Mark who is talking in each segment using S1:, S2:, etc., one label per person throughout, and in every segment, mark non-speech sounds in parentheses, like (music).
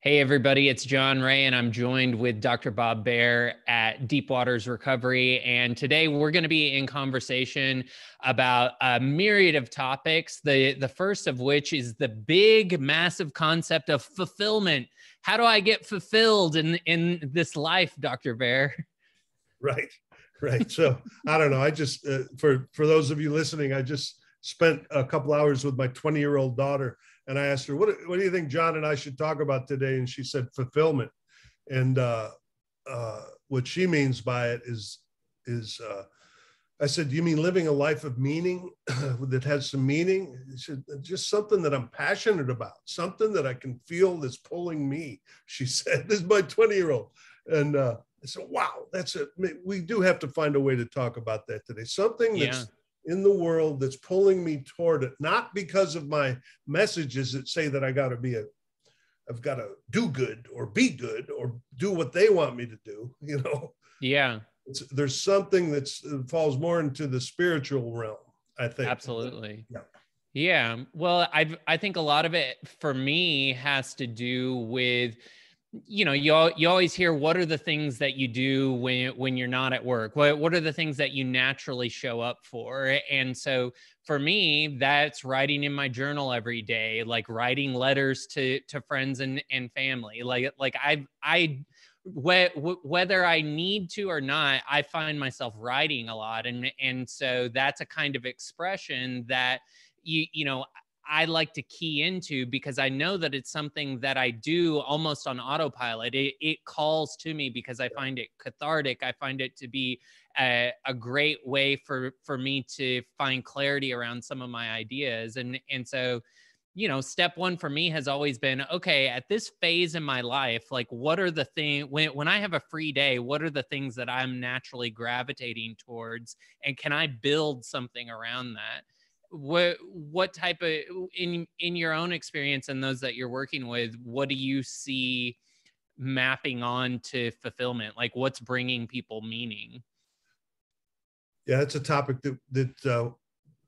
S1: Hey, everybody, it's Jon Ray, and I'm joined with Dr. Bob Beare at Deep Waters Recovery. And today we're going to be in conversation about a myriad of topics. The, the first of which is the big, massive concept of fulfillment. How do I get fulfilled in, in this life, Dr. Beare?
S2: Right, right. So I don't know. I just, uh, for, for those of you listening, I just spent a couple hours with my 20 year old daughter and I asked her, what, what do you think Jon and I should talk about today? And she said, fulfillment. And uh, uh, what she means by it is, is uh, I said, you mean living a life of meaning (clears throat) that has some meaning? She said, just something that I'm passionate about, something that I can feel that's pulling me. She (laughs) said, this is my 20 year old. And uh, I said, wow, that's it. We do have to find a way to talk about that today. Something that's yeah in the world that's pulling me toward it, not because of my messages that say that I got to be a, I've got to do good or be good or do what they want me to do, (laughs) you know?
S1: Yeah.
S2: It's, there's something that uh, falls more into the spiritual realm, I think.
S1: Absolutely. Yeah. Yeah. Well, I I think a lot of it for me has to do with you know you you always hear what are the things that you do when when you're not at work? What what are the things that you naturally show up for? And so for me that's writing in my journal every day like writing letters to to friends and and family. Like like i i whether I need to or not, I find myself writing a lot, and and so that's a kind of expression that you you know I like to key into because I know that it's something that I do almost on autopilot. It, it calls to me because I find it cathartic. I find it to be a, a, great way for for me to find clarity around some of my ideas. And and so, you know, step one for me has always been okay at this phase in my life. Like, what are the thing when when I have a free day? What are the things that I'm naturally gravitating towards, and can I build something around that? What what type of in in your own experience and those that you're working with what do you see mapping on to fulfillment? Like what's bringing people meaning?
S2: Yeah that's a topic that that uh,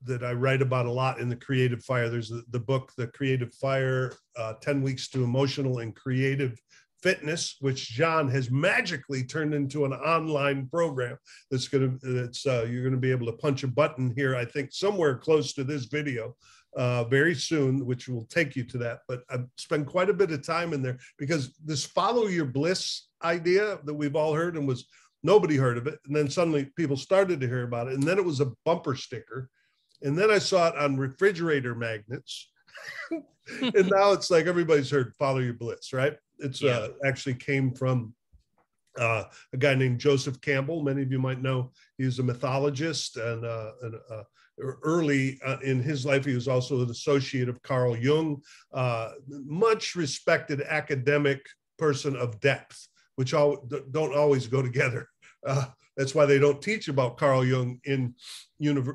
S2: that i write about a lot in the creative fire. There's the, the book the creative fire uh, 10 weeks to emotional and creative fitness, which Jon has magically turned into an online program that's going to that's uh, you're going to be able to punch a button here. I think somewhere close to this video uh, very soon, which will take you to that. But I've spent quite a bit of time in there because this follow your bliss idea that we've all heard and was nobody heard of it, and then suddenly people started to hear about it, and then it was a bumper sticker, and then I saw it on refrigerator magnets. (laughs) and (laughs) now it's like everybody's heard follow your bliss, right? It's yeah. uh, actually came from uh, a guy named Joseph Campbell. Many of you might know he's a mythologist and, uh, and uh, early uh, in his life, he was also an associate of Carl Jung, uh, much respected academic person of depth, which all, don't always go together. Uh, that's why they don't teach about Carl Jung in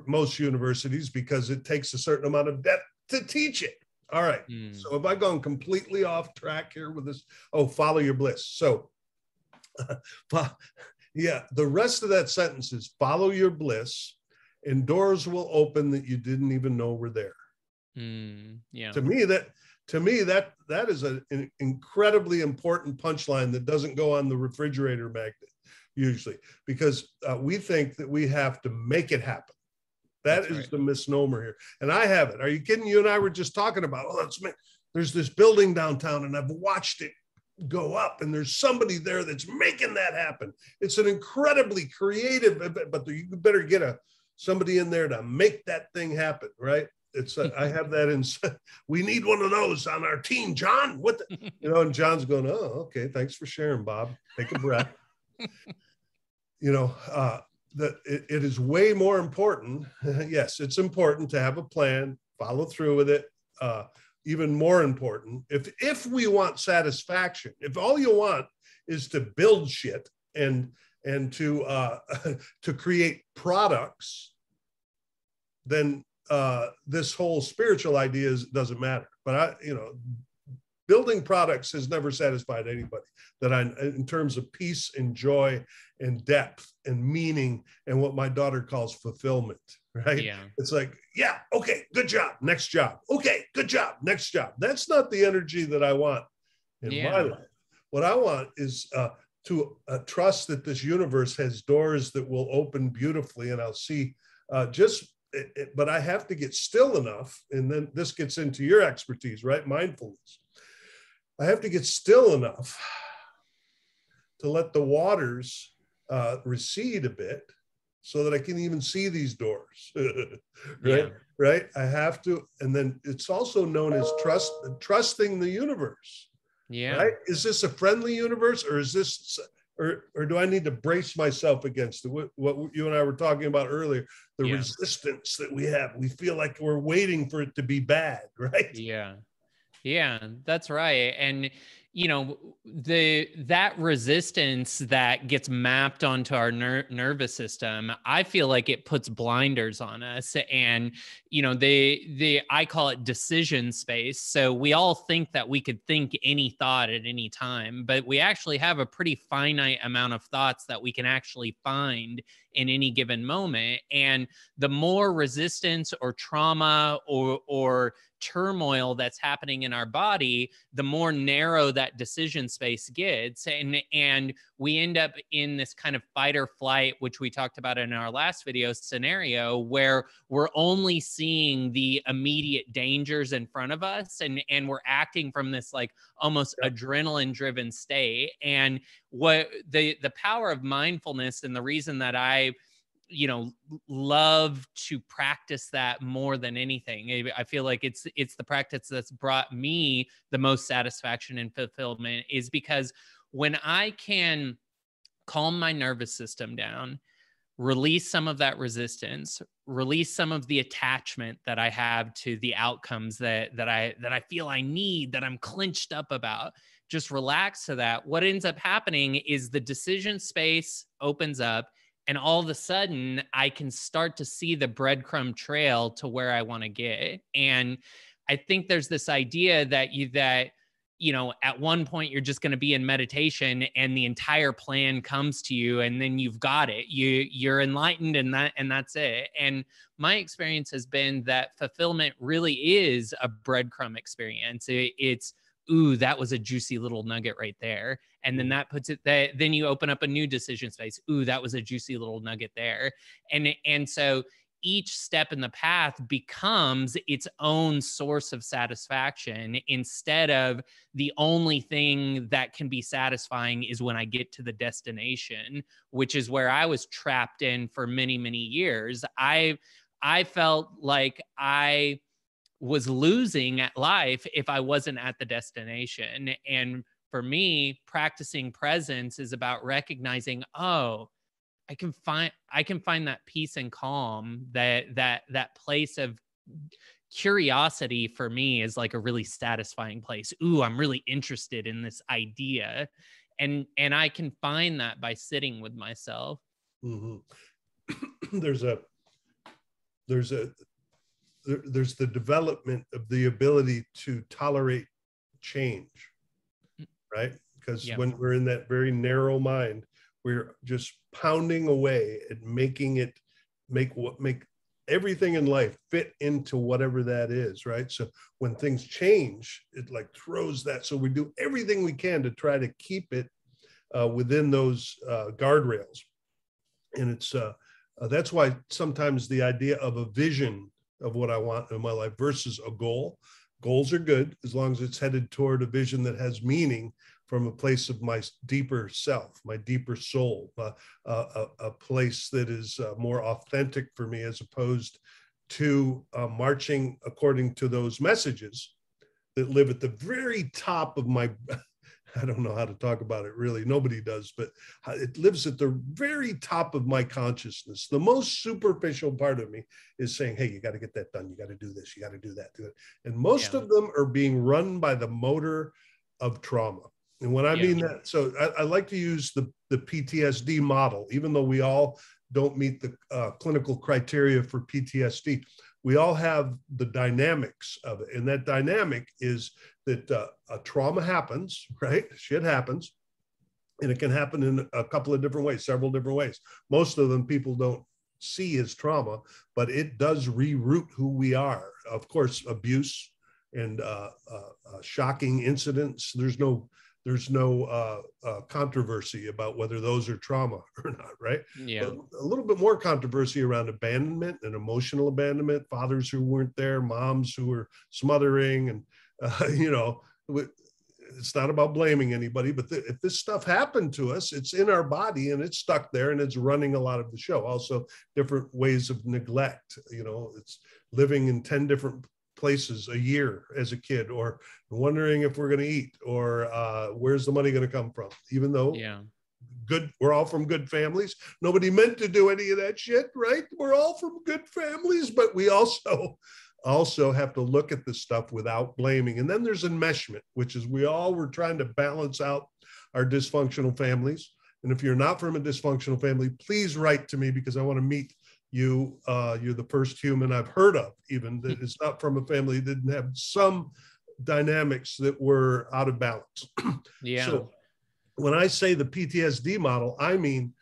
S2: most universities because it takes a certain amount of depth to teach it. All right. Mm. So have I gone completely off track here with this? Oh, follow your bliss. So, (laughs) yeah, the rest of that sentence is follow your bliss, and doors will open that you didn't even know were there. Mm, yeah. To me, that to me that that is a, an incredibly important punchline that doesn't go on the refrigerator magnet usually because uh, we think that we have to make it happen that That's is right. the misnomer here. And I have it. Are you kidding? You and I were just talking about, oh, that's me. there's this building downtown and I've watched it go up and there's somebody there that's making that happen. It's an incredibly creative, but you better get a somebody in there to make that thing happen, right? It's uh, I have that in. (laughs) We need one of those on our team, Jon. What the, (laughs) you know? And Jon's going, oh, okay, thanks for sharing, Bob. Take a breath. (laughs) you know, uh, that it, it is way more important. (laughs) yes, it's important to have a plan, follow through with it. Uh, even more important, if if we want satisfaction, if all you want is to build shit and and to uh, (laughs) to create products, then uh, this whole spiritual idea is, doesn't matter. But I, you know, building products has never satisfied anybody that I, in terms of peace and joy and depth and meaning and what my daughter calls fulfillment, right? Yeah. It's like, yeah, okay, good job, next job. Okay, good job, next job. That's not the energy that I want in yeah. my life. What I want is uh, to uh, trust that this universe has doors that will open beautifully, and I'll see uh, just. It, it, but I have to get still enough, and then this gets into your expertise, right? Mindfulness. I have to get still enough to let the waters uh, recede a bit so that I can even see these doors. (laughs) right? Yeah. Right. I have to, and then it's also known as trust, trusting the universe.
S1: Yeah.
S2: Right. Is this a friendly universe or is this or or do I need to brace myself against it? What, what you and I were talking about earlier, the yeah. resistance that we have. We feel like we're waiting for it to be bad, (laughs) right?
S1: Yeah. Yeah, that's right. And you know the that resistance that gets mapped onto our ner- nervous system i feel like it puts blinders on us and you know they the i call it decision space so we all think that we could think any thought at any time but we actually have a pretty finite amount of thoughts that we can actually find in any given moment and the more resistance or trauma or or turmoil that's happening in our body, the more narrow that decision space gets. And, and we end up in this kind of fight or flight, which we talked about in our last video scenario, where we're only seeing the immediate dangers in front of us and, and we're acting from this like almost adrenaline driven state. And what the, the power of mindfulness and the reason that I, you know love to practice that more than anything. I feel like it's it's the practice that's brought me the most satisfaction and fulfillment is because when i can calm my nervous system down release some of that resistance release some of the attachment that i have to the outcomes that that i that i feel i need that i'm clenched up about just relax to that. What ends up happening is the decision space opens up and all of a sudden i can start to see the breadcrumb trail to where i want to get and i think there's this idea that you that you know at one point you're just going to be in meditation and the entire plan comes to you and then you've got it. You you're enlightened and that and that's it. And my experience has been that fulfillment really is a breadcrumb experience. It, it's ooh, that was a juicy little nugget right there. And then mm. that puts it that then you open up a new decision space. Ooh, that was a juicy little nugget there. And and so each step in the path becomes its own source of satisfaction instead of the only thing that can be satisfying is when I get to the destination, which is where I was trapped in for many, many years. I I felt like I was losing at life if I wasn't at the destination. And for me, practicing presence is about recognizing, oh, I can find I can find that peace and calm that that that place of curiosity for me is like a really satisfying place. Ooh, I'm really interested in this idea. And and I can find that by sitting with myself.
S2: Mm-hmm. (clears throat) there's a there's a there's the development of the ability to tolerate change, right? Because when we're in that very narrow mind, we're just pounding away at making it make what make everything in life fit into whatever that is right? So when things change it like throws that so we do everything we can to try to keep it uh, within those uh, guardrails. And it's uh, uh that's why sometimes the idea of a vision of what I want in my life versus a goal. Goals are good as long as it's headed toward a vision that has meaning from a place of my deeper self, my deeper soul, uh, uh, a, place that is uh, more authentic for me as opposed to uh, marching according to those messages that live at the very top of my (laughs) (laughs) I don't know how to talk about it really. Nobody does, but it lives at the very top of my consciousness. The most superficial part of me is saying, hey, you got to get that done. You got to do this. You got to do that. And most yeah. of them are being run by the motor of trauma. And when I yeah. mean that, so I, I, like to use the, the PTSD model, even though we all don't meet the uh, clinical criteria for PTSD we all have the dynamics of it. And that dynamic is that uh, a trauma happens, (laughs) right? Shit happens. And it can happen in a couple of different ways, several different ways. Most of them people don't see as trauma, but it does reroute who we are. Of course, abuse and uh, uh, uh, shocking incidents. There's no there's no uh, uh, controversy about whether those are trauma (laughs) or not, right?
S1: Yeah. But
S2: a little bit more controversy around abandonment and emotional abandonment, fathers who weren't there, moms who were smothering, and uh, (laughs) you know, it's not about blaming anybody, but th- if this stuff happened to us, it's in our body and it's stuck there and it's running a lot of the show. Also, different ways of neglect. You know, it's living in ten different places a year as a kid or wondering if we're going to eat or uh, where's the money going to come from even though
S1: yeah
S2: good we're all from good families nobody meant to do any of that shit right we're all from good families but we also also have to look at this stuff without blaming and then there's enmeshment which is we all were trying to balance out our dysfunctional families and if you're not from a dysfunctional family please write to me because i want to meet you uh, you're the first human I've heard of, even that is not from a family that didn't have some dynamics that were out of balance. (clears throat)
S1: yeah.
S2: So when I say the PTSD model, I mean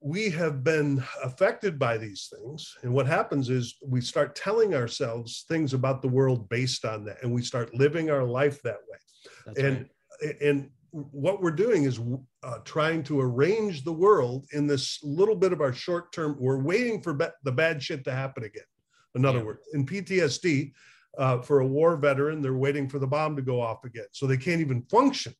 S2: we have been affected by these things. And what happens is we start telling ourselves things about the world based on that, and we start living our life that way. That's and right. and what we're doing is uh, trying to arrange the world in this little bit of our short term. We're waiting for the bad shit to happen again. In other yeah. words, in PTSD, uh, for a war veteran, they're waiting for the bomb to go off again, so they can't even function.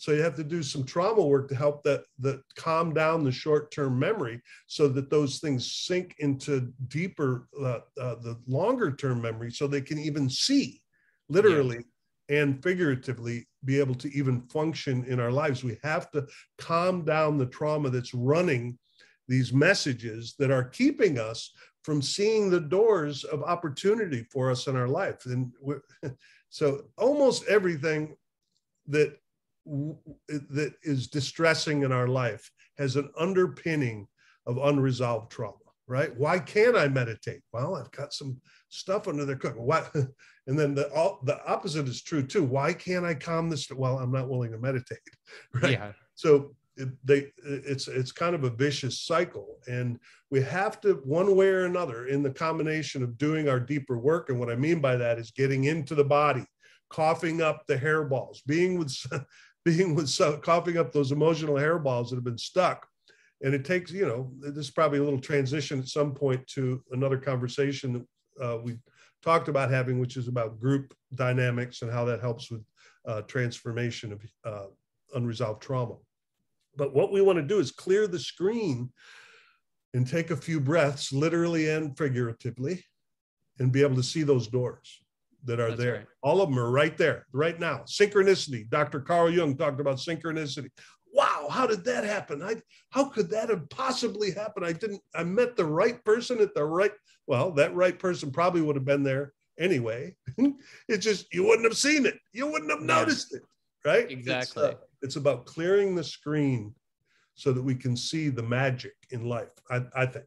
S2: So you have to do some trauma work to help that that calm down the short term memory, so that those things sink into deeper, uh, uh the longer term memory, so they can even see, literally. Yeah and figuratively be able to even function in our lives. We have to calm down the trauma that's running these messages that are keeping us from seeing the doors of opportunity for us in our life. And (laughs) so almost everything that that is distressing in our life has an underpinning of unresolved trauma right why can't i meditate well i've got some stuff under there cooking why (laughs) And then the all, the opposite is true too. Why can't I calm this? Well, I'm not willing to meditate. (laughs) Right. Yeah. So it, they it's it's kind of a vicious cycle, and we have to one way or another in the combination of doing our deeper work. And what I mean by that is getting into the body, coughing up the hairballs, being with being (laughs) with so, coughing up those emotional hairballs that have been stuck and it takes you know this is probably a little transition at some point to another conversation that uh, we talked about having, which is about group dynamics and how that helps with uh, transformation of uh, unresolved trauma. But what we want to do is clear the screen and take a few breaths, literally and figuratively, and be able to see those doors that are That's there. Right. All of them are right there, right now. Synchronicity. Dr. Carl Jung talked about synchronicity. Wow, how did that happen? I how could that have possibly happened? I didn't I met the right person at the right well, that right person probably would have been there anyway. (laughs) it's just you wouldn't have seen it. You wouldn't have noticed it, right?
S1: Exactly. It's, uh,
S2: it's, about clearing the screen so that we can see the magic in life. I, I think.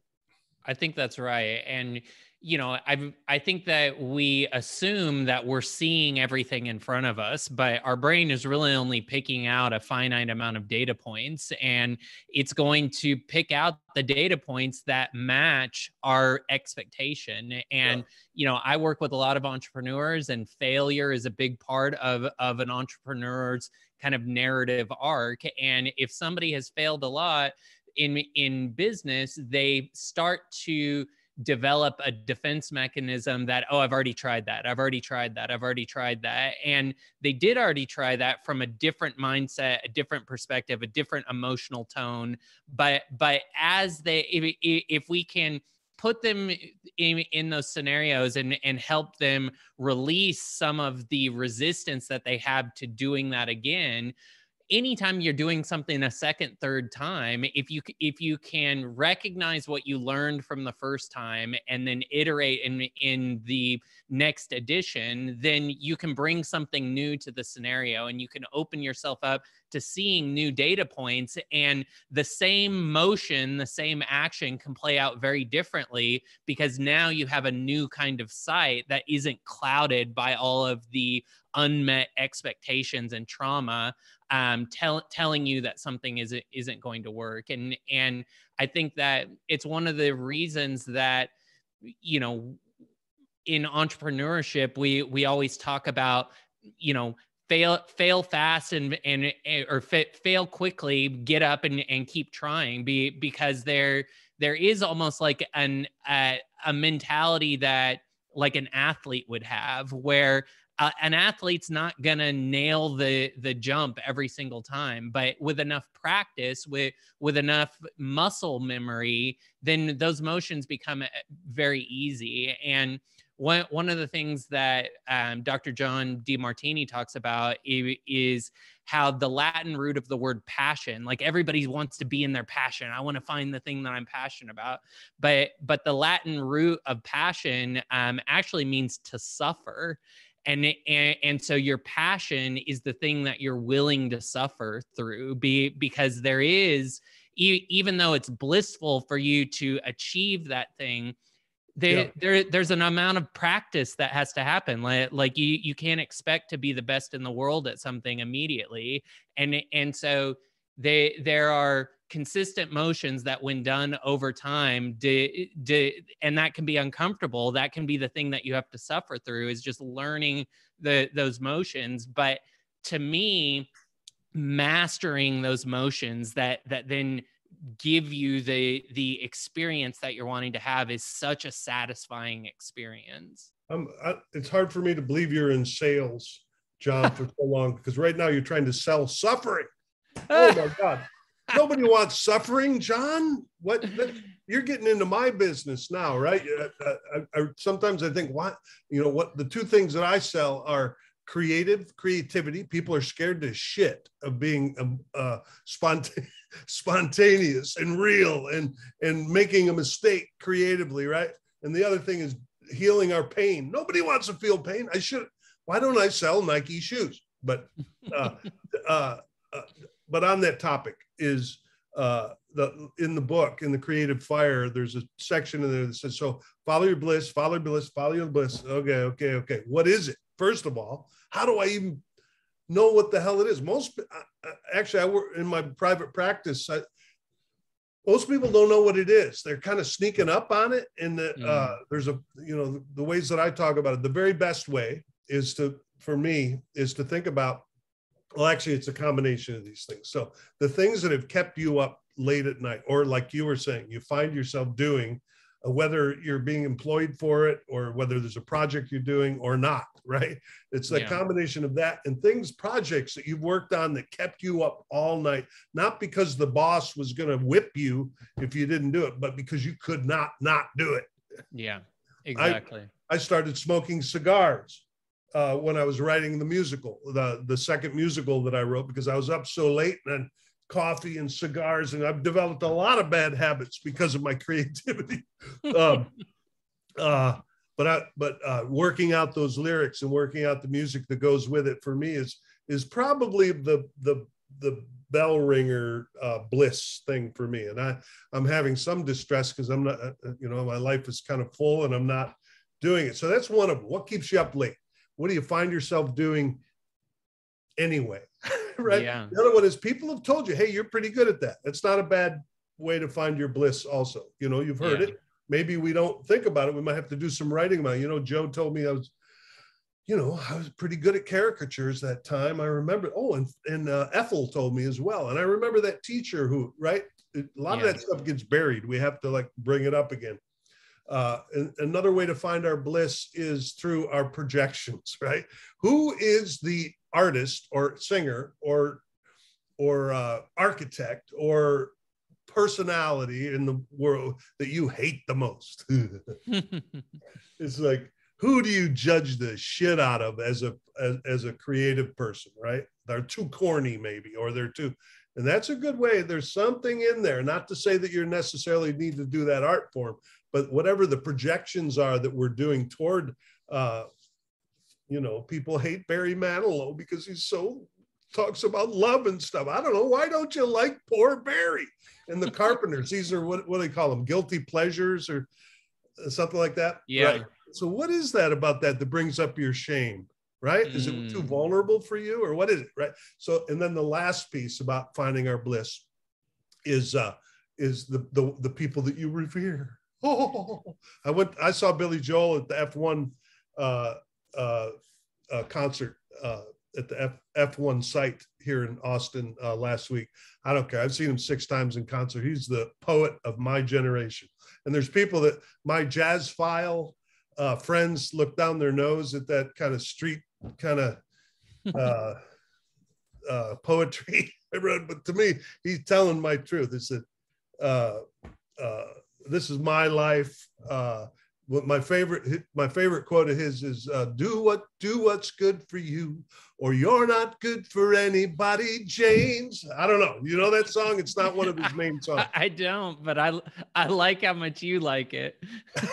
S1: I think that's right. And you know, I I think that we assume that we're seeing everything in front of us, but our brain is really only picking out a finite amount of data points, and it's going to pick out the data points that match our expectation. And yeah. you know, I work with a lot of entrepreneurs, and failure is a big part of of an entrepreneur's kind of narrative arc. And if somebody has failed a lot in in business, they start to develop a defense mechanism that oh i've already tried that. I've already tried that. I've already tried that. And they did already try that from a different mindset a different perspective a different emotional tone. But but as they if, if we can put them in, in those scenarios and and help them release some of the resistance that they have to doing that again anytime you're doing something a second third time if you if you can recognize what you learned from the first time and then iterate in in the next edition then you can bring something new to the scenario and you can open yourself up to seeing new data points and the same motion the same action can play out very differently because now you have a new kind of sight that isn't clouded by all of the unmet expectations and trauma um, tell, telling you that something isn't isn't going to work. And and i think that it's one of the reasons that you know in entrepreneurship we we always talk about you know fail fail fast and and eh, or fail quickly get up and and keep trying be because there there is almost like an a, a mentality that like an athlete would have where uh, an athlete's not gonna nail the the jump every single time but with enough practice with with enough muscle memory then those motions become eh, very easy and one one of the things that um, Dr. John Demartini talks about is how the Latin root of the word passion, like everybody wants to be in their passion. I want to find the thing that I'm passionate about, but but the Latin root of passion um, actually means to suffer. And, and and so your passion is the thing that you're willing to suffer through be because there is even though it's blissful for you to achieve that thing they, yeah. there there's an amount of practice that has to happen like like you you can't expect to be the best in the world at something immediately and and so they there are consistent motions that when done over time do, do, and that can be uncomfortable that can be the thing that you have to suffer through is just learning the those motions. But to me mastering those motions that that then give you the the experience that you're wanting to have is such a satisfying experience.
S2: Um, I, it's hard for me to believe you're in sales jon for so (laughs) long because right now you're trying to sell suffering. (laughs) Oh my god nobody wants suffering jon? What you're getting into my business now right? I, I, I, sometimes i think what you know what the two things that i sell are creative creativity. People are scared to shit of being um, uh, spontaneous (laughs) spontaneous and real and and making a mistake creatively right? And the other thing is healing our pain. Nobody wants to feel pain. I should why don't i sell nike shoes? But uh, (laughs) uh, uh, but on that topic is uh, the in the book in the creative fire there's a section in there that says so follow your bliss follow your bliss follow your bliss okay okay okay what is it first of all how do i even know what the hell it is. Most actually, I work in my private practice. I, most people don't know what it is. They're kind of sneaking up on it. And the, mm. uh, there's a, you know, the, the ways that I talk about it. The very best way is to, for me, is to think about. Well, actually, it's a combination of these things. So the things that have kept you up late at night, or like you were saying, you find yourself doing uh, whether you're being employed for it or whether there's a project you're doing or not, (laughs) right? It's the yeah. combination of that and things, projects that you've worked on that kept you up all night, not because the boss was going to whip you if you didn't do it, but because you could not not do it.
S1: Yeah, exactly.
S2: I, I started smoking cigars uh, when I was writing the musical, the the second musical that I wrote, because I was up so late and coffee and cigars, and I've developed a lot of bad habits because of my (laughs) creativity. um, uh, but I, but uh, working out those lyrics and working out the music that goes with it for me is is probably the the the bell ringer uh, bliss thing for me. And I I'm having some distress because I'm not uh, uh, you know my life is kind of full and I'm not doing it. So that's one of them. What keeps you up late? What do you find yourself doing anyway? (laughs) right? Yeah. The other one is people have told you, hey, you're pretty good at that. That's not a bad way to find your bliss, also. You know, you've heard yeah. it. Maybe we don't think about it. We might have to do some writing about it. You know, Joe told me I was, you know, I was pretty good at caricatures that time. I remember, oh, and, and uh, Ethel told me as well. And I remember that teacher who, right? A lot yeah. of that stuff gets buried. We have to like bring it up again. Uh, another way to find our bliss is through our projections, (laughs) right? Who is the artist or singer or or uh, architect or personality in the world that you hate the most? (laughs) it's like who do you judge the shit out of as a as, as a creative person, right? They're too corny, maybe, or they're too and that's a good way there's something in there not to say that you necessarily need to do that art form but whatever the projections are that we're doing toward uh, you know people hate barry manilow because he's so talks about love and stuff. I don't know. Why don't you like poor barry and the carpenters? These are what, what do they call them? Guilty pleasures or something like that?
S1: Yeah. Right.
S2: so what is that about that that brings up your shame right? Mm. is it too mm. vulnerable for you or what is it right? So and then the last piece about finding our bliss is uh is the the, the people that you revere Oh, I went. I saw Billy Joel at the F1 uh, uh, uh, concert uh, at the F, F1 site here in Austin uh, last week. I don't care. I've seen him six times in concert. He's the poet of my generation. And there's people that my Jazzphile uh, friends look down their nose at that kind of street kind of (laughs) uh, uh, poetry (laughs) I wrote. But to me, he's telling my truth. He said, uh, uh, "This is my life." Uh, what my favorite my favorite quote of his is uh, do what do what's good for you or you're not good for anybody james. I don't know. You know that song? It's not one of his main (laughs) songs.
S1: I don't but i i like how much you like it. (laughs)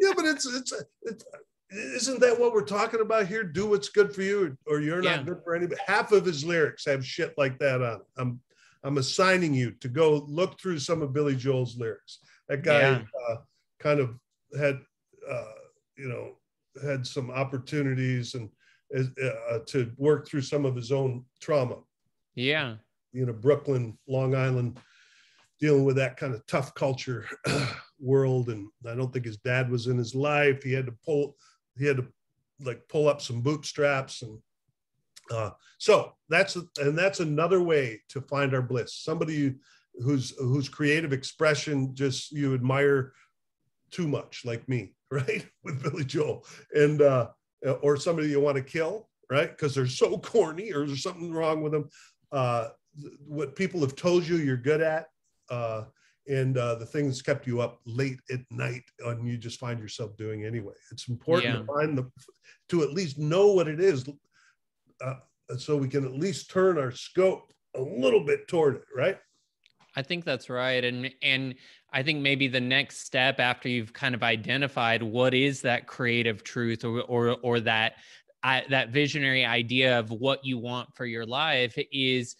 S2: Yeah but it's, it's it's isn't that what we're talking about here? Do what's good for you or, or you're not yeah. good for anybody. Half of his lyrics have shit like that on i'm i'm assigning you to go look through some of billy joel's lyrics that guy yeah. uh, kind of had uh, you know had some opportunities and uh, to work through some of his own trauma.
S1: Yeah,
S2: you know, Brooklyn, Long Island, dealing with that kind of tough culture (clears throat) world, and I don't think his dad was in his life. He had to pull, he had to like pull up some bootstraps and uh, so that's and that's another way to find our bliss somebody whose whose creative expression just you admire too much, like me, (laughs) right? With Billy Joel, and uh, or somebody you want to kill, right? Because they're so (laughs) corny, or there's something wrong with them. Uh, what people have told you you're good at, uh, and uh, the things kept you up late at night, and you just find yourself doing anyway. It's important yeah. to find the to at least know what it is, uh, so we can at least turn our scope a little bit toward it, right?
S1: I think that's right. And and I think maybe the next step after you've kind of identified what is that creative truth or or or that that visionary idea of what you want for your life is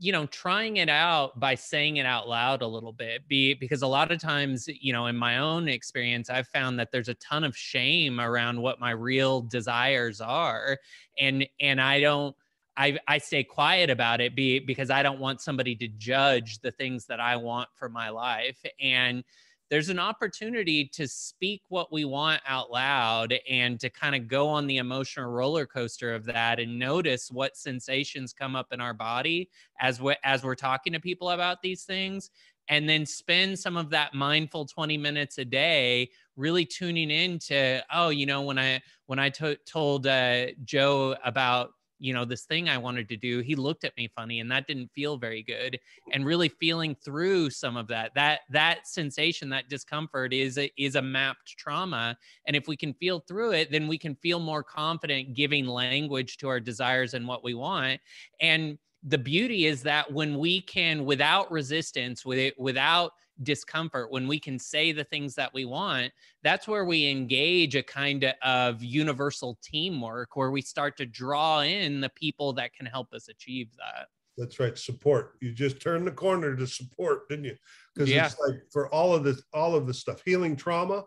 S1: you know trying it out by saying it out loud a little bit be because a lot of times you know in my own experience i've found that there's a ton of shame around what my real desires are and and i don't I, I stay quiet about it be, because I don't want somebody to judge the things that I want for my life. And there's an opportunity to speak what we want out loud and to kind of go on the emotional roller coaster of that and notice what sensations come up in our body as we, as we're talking to people about these things and then spend some of that mindful 20 minutes a day really tuning into oh you know when i when i to- told uh, joe about you know this thing i wanted to do he looked at me funny and that didn't feel very good. And really feeling through some of that that that sensation that discomfort is a, is a mapped trauma. And if we can feel through it then we can feel more confident giving language to our desires and what we want. And the beauty is that when we can without resistance with it without discomfort when we can say the things that we want that's where we engage a kind of universal teamwork where we start to draw in the people that can help us achieve that.
S2: That's right support. You just turned the corner to support didn't you? Because yeah. it's like for all of this all of the stuff healing trauma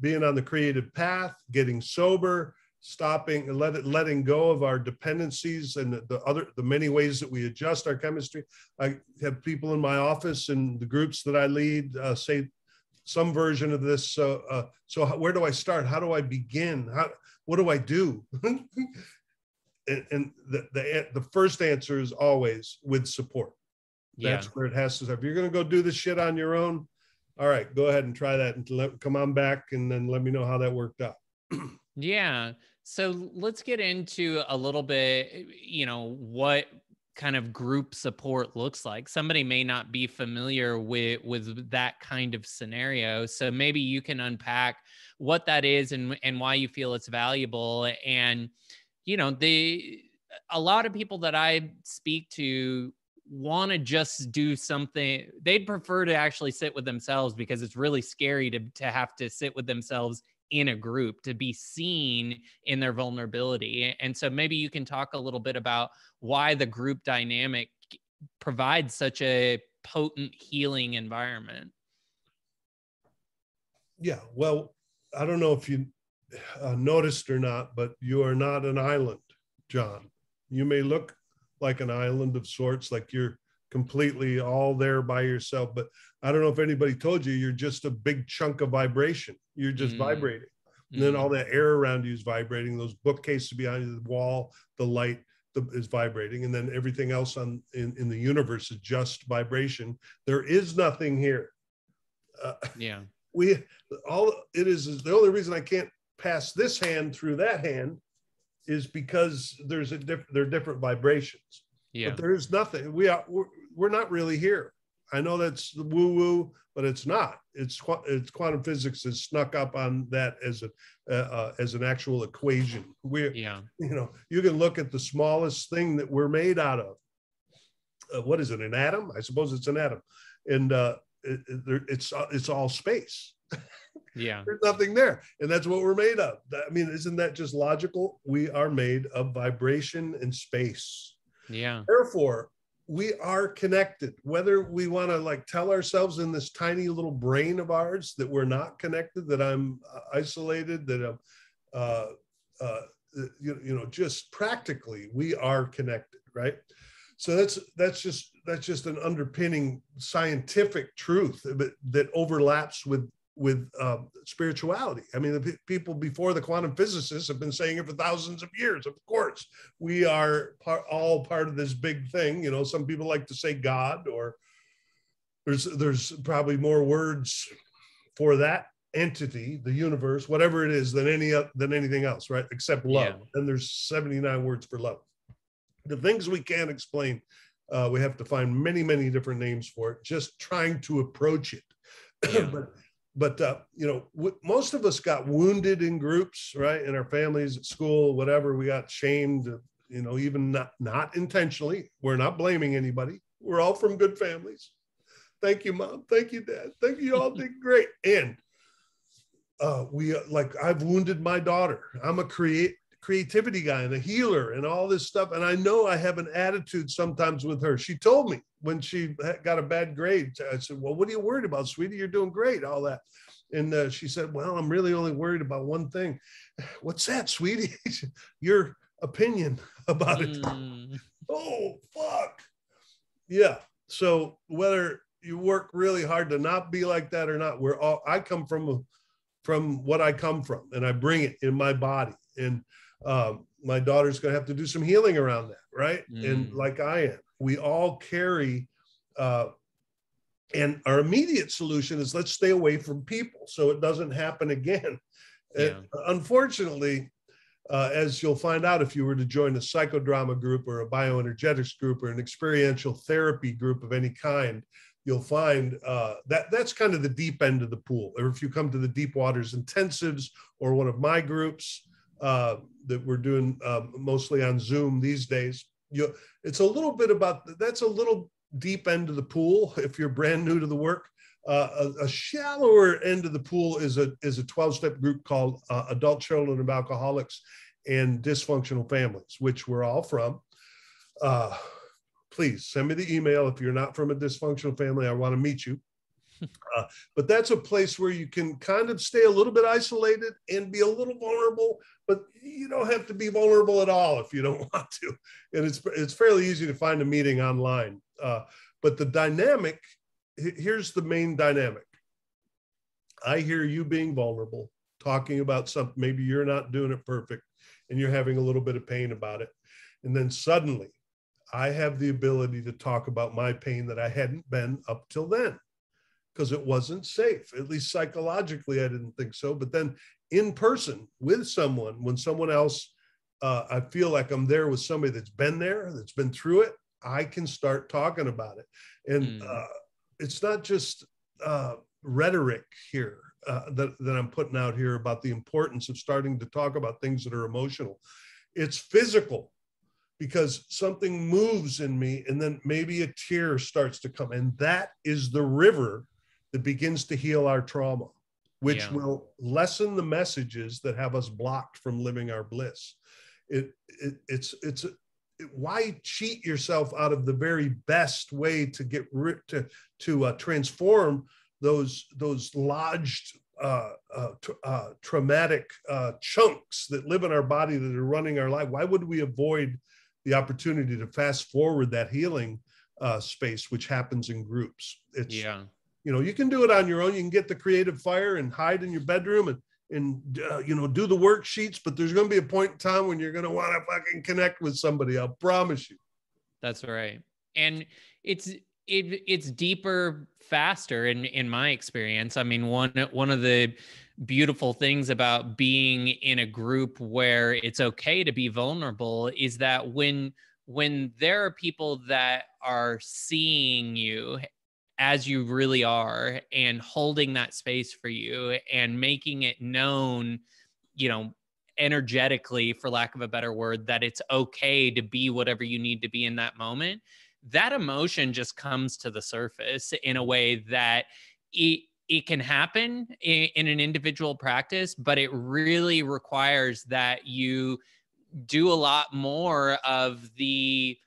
S2: being on the creative path getting sober stopping and let it, letting go of our dependencies and the, the, other the many ways that we adjust our chemistry. I have people in my office and the groups that i lead uh, say some version of this uh, uh, so how, where do i start? How do i begin? How what do i do? (laughs) And, and the, the the first answer is always with support. That's yeah. where it has to start if you're going to go do this shit on your own all right go ahead and try that and let, come on back and then let me know how that worked out. (clears throat)
S1: Yeah. So let's get into a little bit, you know, what kind of group support looks like. Somebody may not be familiar with with that kind of scenario. So maybe you can unpack what that is and and why you feel it's valuable and you know, the a lot of people that I speak to want to just do something they'd prefer to actually sit with themselves because it's really scary to to have to sit with themselves in a group to be seen in their vulnerability. And so maybe you can talk a little bit about why the group dynamic provides such a potent healing environment.
S2: Yeah, well, I don't know if you uh, noticed or not, but you are not an island, Jon. You may look like an island of sorts, like you're completely all there by yourself. But I don't know if anybody told you, you're just a big chunk of vibration. You're just mm. vibrating. And then all that air around you is vibrating. Those bookcases behind you, the wall, the light the, is vibrating, and then everything else on in, in the universe is just vibration. There is nothing here.
S1: Uh, yeah. (laughs)
S2: We all it is is the only reason I can't pass this hand through that hand is because there's a different there are different vibrations.
S1: Yeah.
S2: But there's nothing. We are we're, we're not really here. I know that's the woo woo, but it's not. It's it's quantum physics has snuck up on that as a uh, uh, as an actual equation. We
S1: yeah,
S2: you know, you can look at the smallest thing that we're made out of. Uh, what is it? An atom? I suppose it's an atom, and uh, it, it, it's it's all space.
S1: Yeah, (laughs)
S2: there's nothing there, and that's what we're made of. I mean, isn't that just logical? We are made of vibration and space.
S1: Yeah.
S2: Therefore, we are connected. Whether we want to like tell ourselves in this tiny little brain of ours that we're not connected that i'm uh, isolated that i'm uh, uh, you, you know just practically we are connected right? So that's that's just that's just an underpinning scientific truth that overlaps with with uh, spirituality. I mean, the p- people before the quantum physicists have been saying it for thousands of years. Of course, we are par- all part of this big thing. You know, some people like to say God, or there's there's probably more words for that entity, the universe, whatever it is, than any than anything else, right? Except love. Yeah. And there's 79 words for love. The things we can't explain, uh, we have to find many, many different names for it. Just trying to approach it. Yeah. (clears throat) but but uh, you know, w- most of us got wounded in groups, right? In our families, at school, whatever. We got shamed, you know, even not not intentionally. We're not blaming anybody. We're all from good families. Thank you, mom. Thank you, dad. Thank you. You all did (laughs) great. And uh, we uh, like I've wounded my daughter. I'm a create creativity guy and a healer and all this stuff. And I know I have an attitude sometimes with her. She told me when she got a bad grade, I said, Well, what are you worried about, sweetie? You're doing great, all that. And uh, she said, Well, I'm really only worried about one thing. (sighs) What's that, sweetie? (laughs) Your opinion (laughs) about it. Mm. (laughs) oh, fuck. Yeah. So whether you work really hard to not be like that or not, we're all, I come from, from what I come from and I bring it in my body. And um, my daughter's going to have to do some healing around that, right? Mm. And like I am, we all carry. Uh, and our immediate solution is let's stay away from people so it doesn't happen again. Yeah. unfortunately, uh, as you'll find out if you were to join a psychodrama group or a bioenergetics group or an experiential therapy group of any kind, you'll find uh, that that's kind of the deep end of the pool. Or if you come to the deep waters intensives or one of my groups, uh, that we're doing uh, mostly on Zoom these days. You, it's a little bit about that's a little deep end of the pool (laughs) if you're brand new to the work. Uh, a, a, shallower end of the pool is a is a 12 step group called uh, Adult Children of Alcoholics and Dysfunctional Families, which we're all from. Uh, please send me the email if you're not from a dysfunctional family. I want to meet you. Uh, but that's a place where you can kind of stay a little bit isolated and be a little vulnerable, but you don't have to be vulnerable at all if you don't (laughs) want to. And it's it's fairly easy to find a meeting online. Uh, but the dynamic here's the main dynamic. I hear you being vulnerable, talking about something. Maybe you're not doing it perfect, and you're having a little bit of pain about it, and then suddenly. I have the ability to talk about my pain that I hadn't been up till then because it wasn't safe. At least psychologically, I didn't think so. But then in person with someone, when someone else, uh, I feel like I'm there with somebody that's been there, that's been through it, I can start talking about it. And mm. uh, it's not just uh, rhetoric here uh, that, that I'm putting out here about the importance of starting to talk about things that are emotional. It's physical because something moves in me and then maybe a tear starts to come. And that is the river that begins to heal our trauma, which yeah. will lessen the messages that have us blocked from living our bliss. It, it it's it's it, why cheat yourself out of the very best way to get rid to to uh, transform those those lodged uh, uh, uh, traumatic uh, chunks that live in our body that are running our life. Why would we avoid the opportunity to fast forward that healing uh, space, which happens in groups?
S1: It's yeah
S2: you know you can do it on your own. You can get the creative fire and hide in your bedroom and and uh, you know do the worksheets but there's going to be a point in time when you're going to want to fucking connect with somebody i'll promise you.
S1: That's right. And it's it, it's deeper faster in in my experience. I mean one one of the beautiful things about being in a group where it's okay to be vulnerable is that when when there are people that are seeing you as you really are and holding that space for you and making it known you know energetically for lack of a better word that it's okay to be whatever you need to be in that moment that emotion just comes to the surface in a way that it it can happen in, in an individual practice but it really requires that you do a lot more of the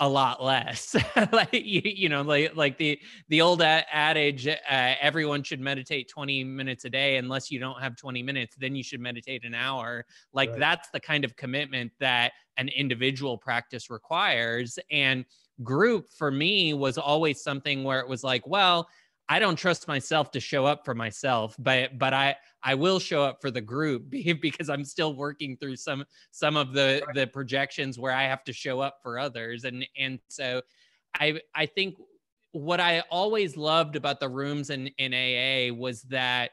S1: a lot less. (laughs) Like you, you, know like like the the old adage uh, everyone should meditate 20 minutes a day unless you don't have 20 minutes then you should meditate an hour. Like right. that's the kind of commitment that an individual practice requires. And group for me was always something where it was like well I don't trust myself to show up for myself, but but I I will show up for the group (laughs) because I'm still working through some some of the the projections where I have to show up for others, and and so I I think what I always loved about the rooms in in AA was that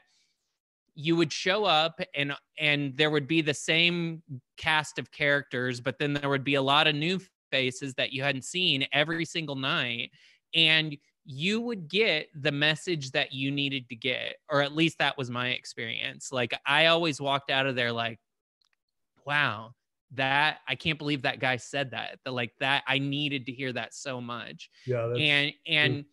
S1: you would show up and and there would be the same cast of characters, but then there would be a lot of new faces that you hadn't seen every single night. And you would get the message that you needed to get, or at least that was my experience. Like I always walked out of there like, wow, that I can't believe that guy said that. That like that I needed to hear that so much. Yeah. and and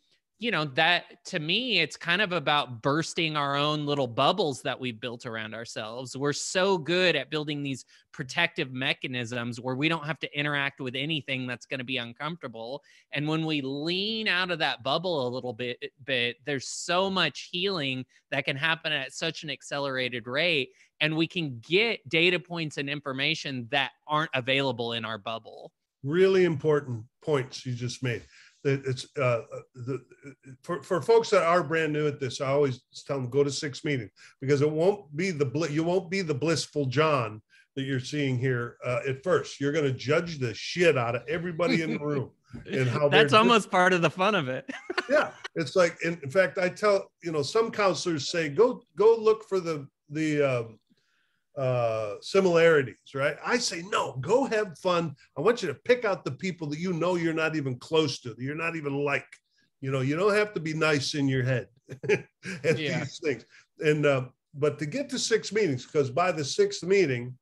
S1: you know that to me it's kind of about bursting our own little bubbles that we've built around ourselves. We're so good at building these protective mechanisms where we don't have to interact with anything that's going to be uncomfortable. And when we lean out of that bubble a little bit bit there's so much healing that can happen at such an accelerated rate and we can get data points and information that aren't available in our bubble.
S2: Really important points you just made it's uh, uh, the for, for folks that are brand new at this, I always tell them go to six meetings because it won't be the bl- you won't be the blissful Jon that you're seeing here uh, at first. You're going to judge the shit out of everybody in the (laughs) room and how
S1: that's almost part of the fun of it. (laughs)
S2: yeah, it's like in, in, fact, I tell you know some counselors say go go look for the the um, uh, similarities, right? I say, no, go have fun. I want you to pick out the people that you know you're not even close to, that you're not even like. You know, you don't have to be nice in your head (laughs) and yeah. these things. And, uh, but to get to six meetings, because by the sixth meeting,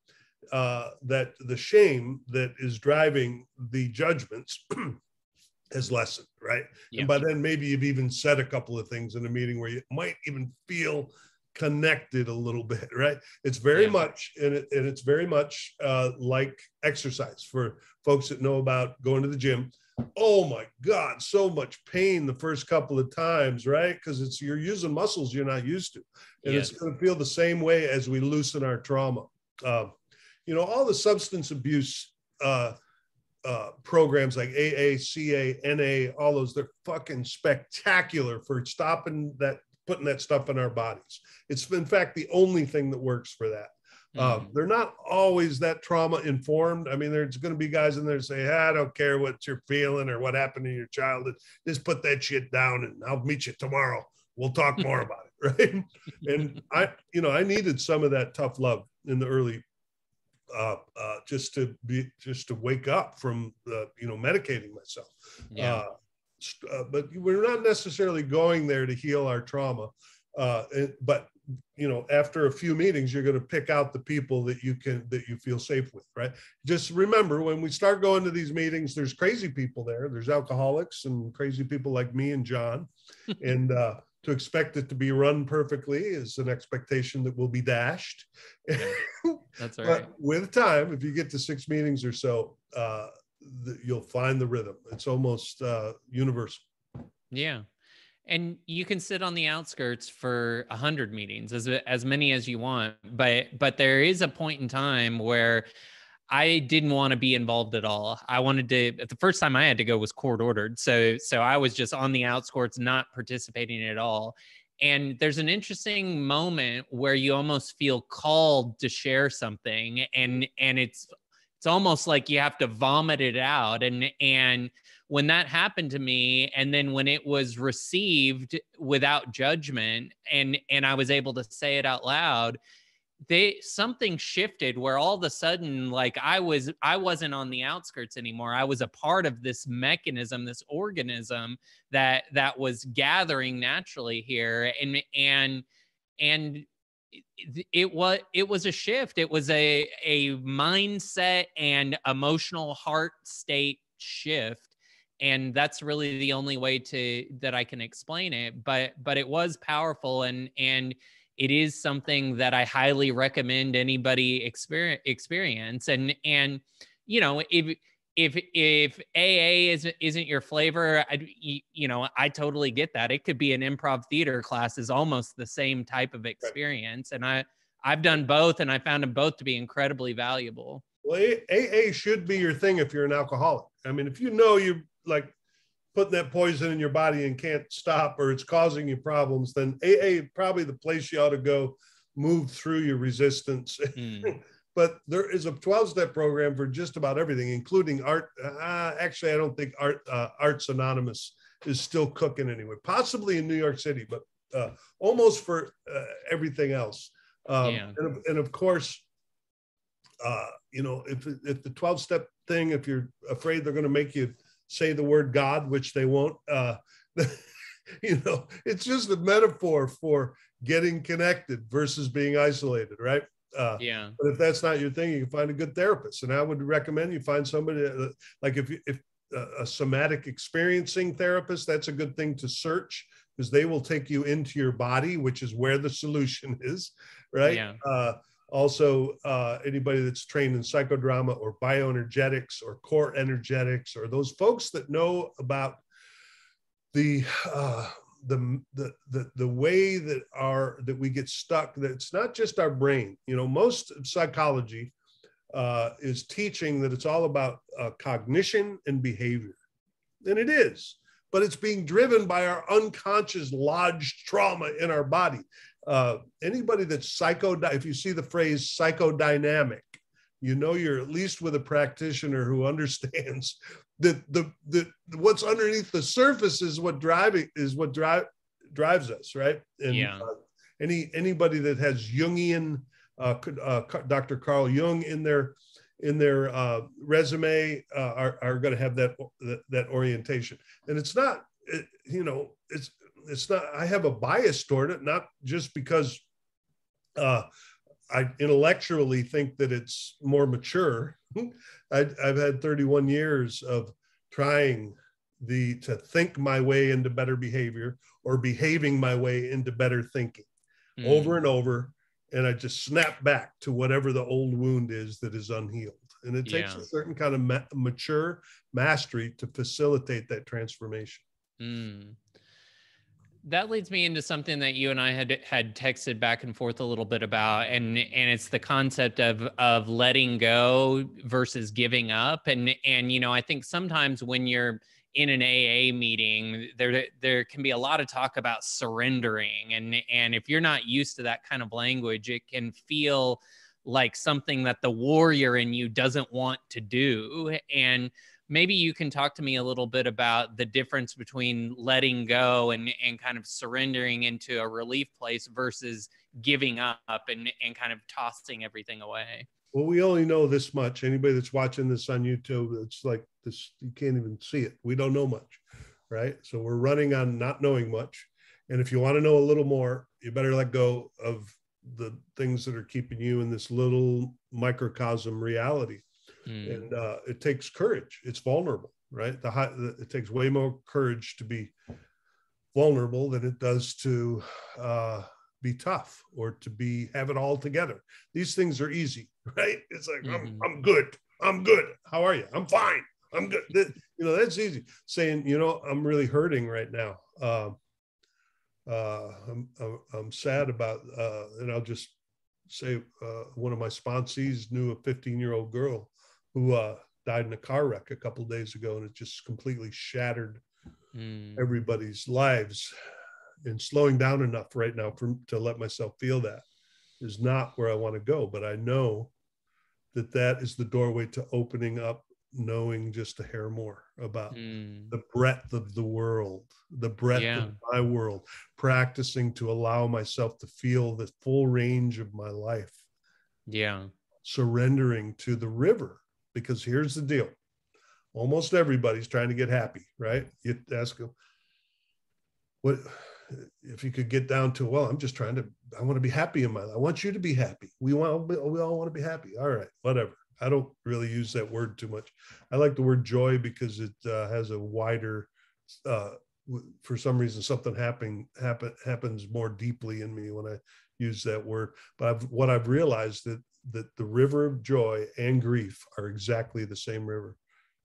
S2: uh, that the shame that is driving the judgments (clears throat) has lessened, right? Yeah. And by then, maybe you've even said a couple of things in a meeting where you might even feel connected a little bit (laughs) right? It's very yeah. much and, it, and it's very much uh, like exercise for folks that know about going to the gym. Oh my god so much pain the first couple of times right? Because it's you're using muscles you're not used to. And yes. it's going to feel the same way as we loosen our trauma. Uh, you know all the substance abuse uh, uh, programs like AA, CA, NA, all those, they're fucking spectacular for stopping that putting that stuff in our bodies. It's in fact the only thing that works for that. Um, mm-hmm. Um, they're not always that trauma informed. I mean, there's going to be guys in there say, I don't care what you're feeling or what happened in your childhood. Just put that shit down and I'll meet you tomorrow. We'll talk (laughs) more about it. (laughs) Right. and I, you know, I needed some of that tough love in the early, uh, uh, just to be, just to wake up from the, you know, medicating myself. Yeah. Uh, uh, but we're not necessarily going there to heal our trauma. Uh, but you know, after a few meetings, you're going to pick out the people that you can that you feel safe with, right? Just remember, when we start going to these meetings, there's crazy people there. There's alcoholics and crazy people like me and Jon, (laughs) and uh, to expect it to be run perfectly is an expectation that will be dashed.
S1: That's all right. (laughs)
S2: but with time, if you get to six meetings or so, uh, the, you'll find the rhythm. It's almost uh, universal.
S1: Yeah. And you can sit on the outskirts for a hundred meetings, as as many as you want. But but there is a point in time where I didn't want to be involved at all. I wanted to. The first time I had to go was court ordered, so so I was just on the outskirts, not participating at all. and there's an interesting moment where you almost feel called to share something and and it's it's almost like you have to vomit it out and and when that happened to me and then when it was received without judgment and and I was able to say it out loud they something shifted where all of a sudden like i was i wasn't on the outskirts anymore. I was a part of this mechanism this organism that that was gathering naturally here and and and it, was it was a shift it was a a mindset and emotional heart state shift and that's really the only way to that i can explain it but but it was powerful and and it is something that I highly recommend anybody experience experience. And and you know if if if AA isn't isn't your flavor, I, you know I totally get that. It could be an improv theater class is almost the same type of experience, and I I've done both, and I found them both to be incredibly valuable.
S2: Well, AA should be your thing if you're an alcoholic. I mean, if you know you like putting that poison in your body and can't stop or it's causing you problems, then AA probably the place you ought to go move through your resistance. Mm. (laughs) but there is a 12 step program for just about everything, including art. Uh, actually, I don't think art uh, Arts Anonymous is still cooking anyway, possibly in New York City, but uh, almost for uh, everything else. Um, yeah. and, and of course, uh, you know, if, if the 12 step thing, if you're afraid they're going to make you say the word God, which they won't. Uh, (laughs) you know, it's just a metaphor for getting connected versus being isolated, right?
S1: Uh, yeah.
S2: But if that's not your thing, you can find a good therapist, and I would recommend you find somebody that, uh, like if if uh, a somatic experiencing therapist, that's a good thing to search because they will take you into your body, which is where the solution (laughs) is, right? Yeah. Uh, also uh, anybody that's trained in psychodrama or bioenergetics or core energetics or those folks that know about the uh, the, the the the way that our that we get stuck that it's not just our brain. You know most psychology uh, is teaching that it's all about uh, cognition and behavior. And it is but it's being driven by our unconscious lodged trauma in our body. Uh, anybody that's psycho, if you see the phrase psychodynamic, you know you're at least with a practitioner who (laughs) understands that the, the what's underneath the surface is what driving is what drive drives us, right?
S1: And yeah.
S2: Uh, any anybody that has Jungian, uh, uh, Dr. Carl Jung in their in their uh, resume uh, are, are going to have that, that, that orientation, and it's not it, you know it's it's not i have a bias toward it not just because uh, i intellectually think that it's more mature I, i've had 31 years of trying the to think my way into better behavior or behaving my way into better thinking mm. over and over and i just snap back to whatever the old wound is that is unhealed and it takes yeah. a certain kind of ma- mature mastery to facilitate that transformation
S1: mm that leads me into something that you and I had had texted back and forth a little bit about, and and it's the concept of of letting go versus giving up, and and you know I think sometimes when you're in an AA meeting, there there can be a lot of talk about surrendering, and and if you're not used to that kind of language, it can feel like something that the warrior in you doesn't want to do, and maybe you can talk to me a little bit about the difference between letting go and, and kind of surrendering into a relief place versus giving up and, and kind of tossing everything away.
S2: Well, we only know this much. Anybody that's watching this on YouTube, it's like this, you can't even see it. We don't know much, right? So we're running on not knowing much. And if you want to know a little more, you better let go of the things that are keeping you in this little microcosm reality mm. and uh, it takes courage. It's vulnerable, right? The high, it takes way more courage to be vulnerable than it does to uh, be tough or to be have it all together. These things are easy, (laughs) right? It's like mm-hmm. I'm I'm good. I'm good. How are you? I'm fine. I'm good. You know that's easy. Saying you know I'm really hurting right now. Uh, uh, I'm, I'm, I'm sad about, uh, and I'll just say uh, one of my sponsees knew a 15 year old girl who uh, died in a car wreck a couple days ago, and it just completely shattered mm. everybody's lives. and slowing down enough right now for, to let myself feel that is not where I want to go. But I know that that is the doorway to opening up, knowing just a hair more about mm. the breadth of the world, the breadth yeah. of my world, practicing to allow myself to feel the full range of my life.
S1: Yeah.
S2: Surrendering to the river. Because here's the deal almost everybody's trying to get happy, right? You ask them, what if you could get down to, well, I'm just trying to, I want to be happy in my life. I want you to be happy. We want, we all want to be happy. All right, whatever. I don't really use that word too much. I like the word joy because it uh, has a wider, uh, for some reason, something happening happen, happens more deeply in me when I use that word. But I've, what I've realized that that the river of joy and grief are exactly the same river.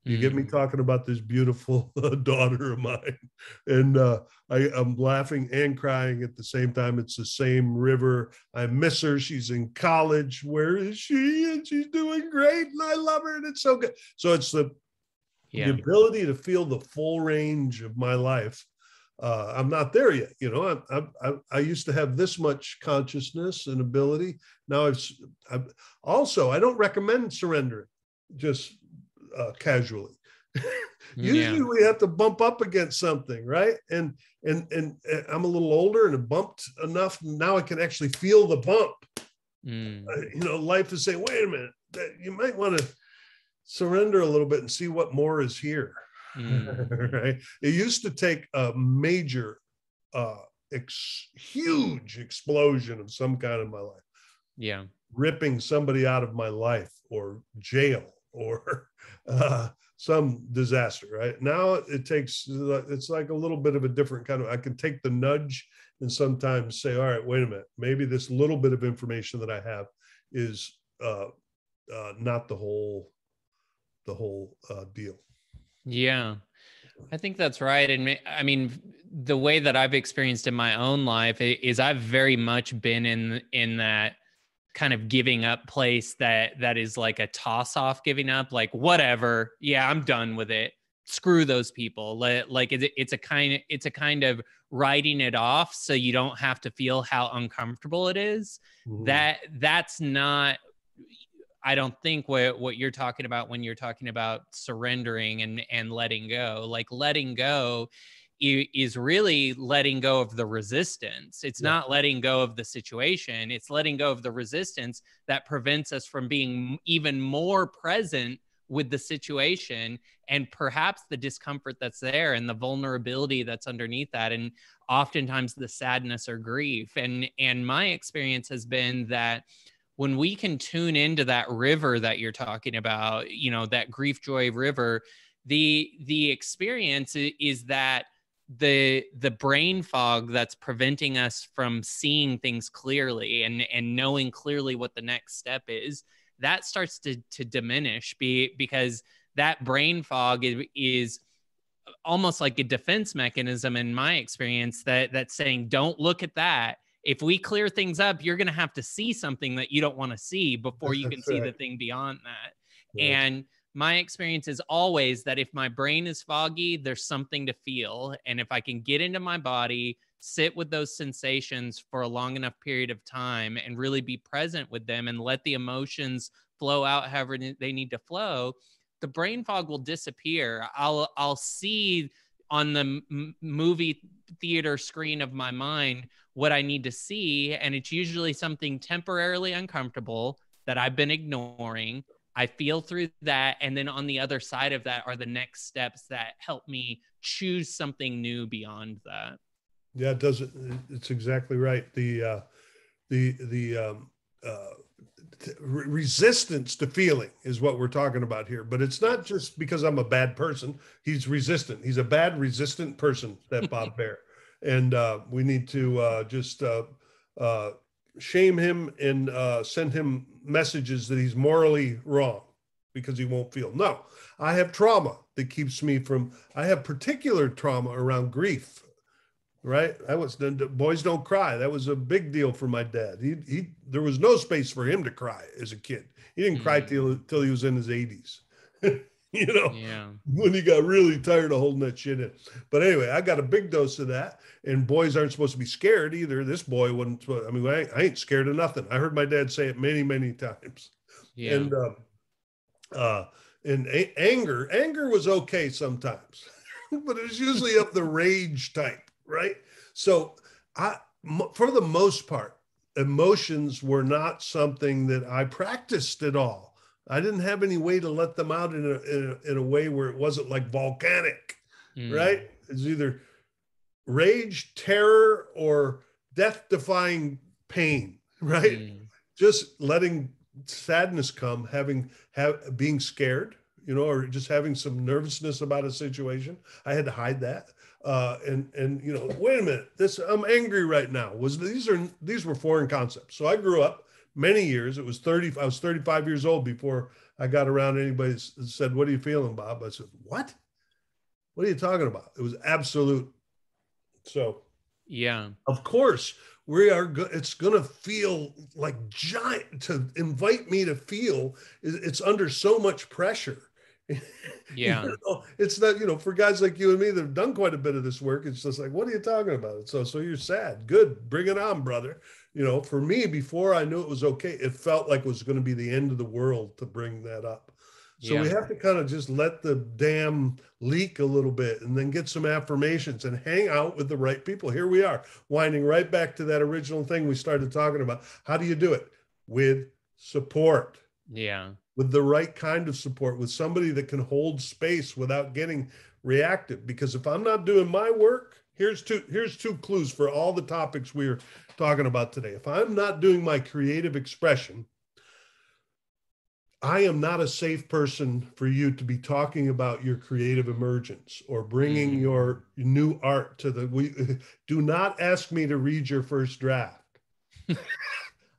S2: You get me mm. talking about this beautiful (laughs) daughter of mine, and uh, I, am laughing and crying at the same time. It's the same river. I miss her. She's in college. Where is she? And she's doing great, and I love her, and it's so good. So it's the, yeah. the ability to feel the full range of my life. Uh, I'm not there yet. You know, I, I, I used to have this much consciousness and ability. Now I've, I've also I don't recommend surrendering. Just uh, casually. (laughs) Usually yeah. we have to bump up against something, right? And and and I'm a little older and bumped enough now I can actually feel the bump. Mm. Uh, you know, life is saying, wait a minute, you might want to surrender a little bit and see what more is here. Mm. (laughs) right? It used to take a major, uh, ex- huge explosion of some kind in my life.
S1: Yeah,
S2: ripping somebody out of my life or jail or (laughs) uh, some disaster right now it takes it's like a little bit of a different kind of i can take the nudge and sometimes say all right wait a minute maybe this little bit of information that i have is uh, uh, not the whole the whole uh, deal
S1: yeah i think that's right and i mean the way that i've experienced in my own life is i've very much been in in that kind of giving up place that that is like a toss off giving up like whatever yeah i'm done with it screw those people like it's, it's a kind it's a kind of writing it off so you don't have to feel how uncomfortable it is mm-hmm. that that's not i don't think what what you're talking about when you're talking about surrendering and and letting go like letting go is really letting go of the resistance. It's yeah. not letting go of the situation, it's letting go of the resistance that prevents us from being even more present with the situation and perhaps the discomfort that's there and the vulnerability that's underneath that and oftentimes the sadness or grief and and my experience has been that when we can tune into that river that you're talking about you know that grief joy river the the experience is that the the brain fog that's preventing us from seeing things clearly and and knowing clearly what the next step is that starts to to diminish be, because that brain fog is, is almost like a defense mechanism in my experience that that's saying don't look at that if we clear things up you're going to have to see something that you don't want to see before you can see the thing beyond that and my experience is always that if my brain is foggy, there's something to feel. And if I can get into my body, sit with those sensations for a long enough period of time and really be present with them and let the emotions flow out however they need to flow, the brain fog will disappear. I'll I'll see on the m- movie theater screen of my mind what I need to see and it's usually something temporarily uncomfortable that I've been ignoring I feel through that. And then on the other side of that are the next steps that help me choose something new beyond that.
S2: Yeah, it does. It's exactly right. The, uh, the, the, um, uh, resistance to feeling is what we're talking about here. But it's not just because i'm a bad person. He's resistant. He's a bad resistant person that (laughs) bob Beare. And uh, we need to uh, just uh, uh shame him and uh, send him messages that he's morally wrong because he won't feel. No, I have trauma that keeps me from, I have particular trauma around grief, right? That was, the boys don't cry. That was a big deal for my dad. He, he, there was no space for him to cry as a kid. He didn't mm. cry till, till he was in his 80s. (laughs) you know, yeah. when he got really tired of holding that shit in. But anyway, I got a big dose of that. And boys aren't supposed to be scared either. This boy wasn't, I mean, I, I ain't scared of nothing. I heard my dad say it many, many times. Yeah. And, uh, uh, and a- anger, anger was okay sometimes, (laughs) but it was usually of the rage type? So I, for the most part, emotions were not something that I practiced at all. I didn't have any way to let them out in a, in a, in a way where it wasn't like volcanic, mm. right? It's either rage, terror, or death defying pain, (laughs) right? Mm. Just letting sadness come, having, have, being scared, you know, or just having some nervousness about a situation. I had to hide that. Uh, and and you know, wait a minute, this I'm angry right now. Was these are these were foreign concepts. So I grew up many years. It was 30, I was 35 years old before I got around anybody said, What are you feeling, Bob? I said, What? What are you talking about? It was absolute. So,
S1: yeah,
S2: of course, we are, go- it's going to feel like giant to invite me to feel it's under so much pressure. (laughs)
S1: Yeah.
S2: you know, it's not, you know, for guys like you and me that have done quite a bit of this work, it's just like, what are you talking about? So, so you're sad. Good. Bring it on, brother you know, for me, before I knew it was okay, it felt like it was going to be the end of the world to bring that up. So yeah. we have to kind of just let the dam leak a little bit and then get some affirmations and hang out with the right people. Here we are, winding right back to that original thing we started talking about. How do you do it? With support.
S1: Yeah.
S2: With the right kind of support, with somebody that can hold space without getting reactive. Because if I'm not doing my work, here's two here's two clues for all the topics we're talking about today. If I'm not doing my creative expression, I am not a safe person for you to be talking about your creative emergence or bringing mm-hmm. your new art to the. We (laughs) do not ask me to read your first draft. (laughs)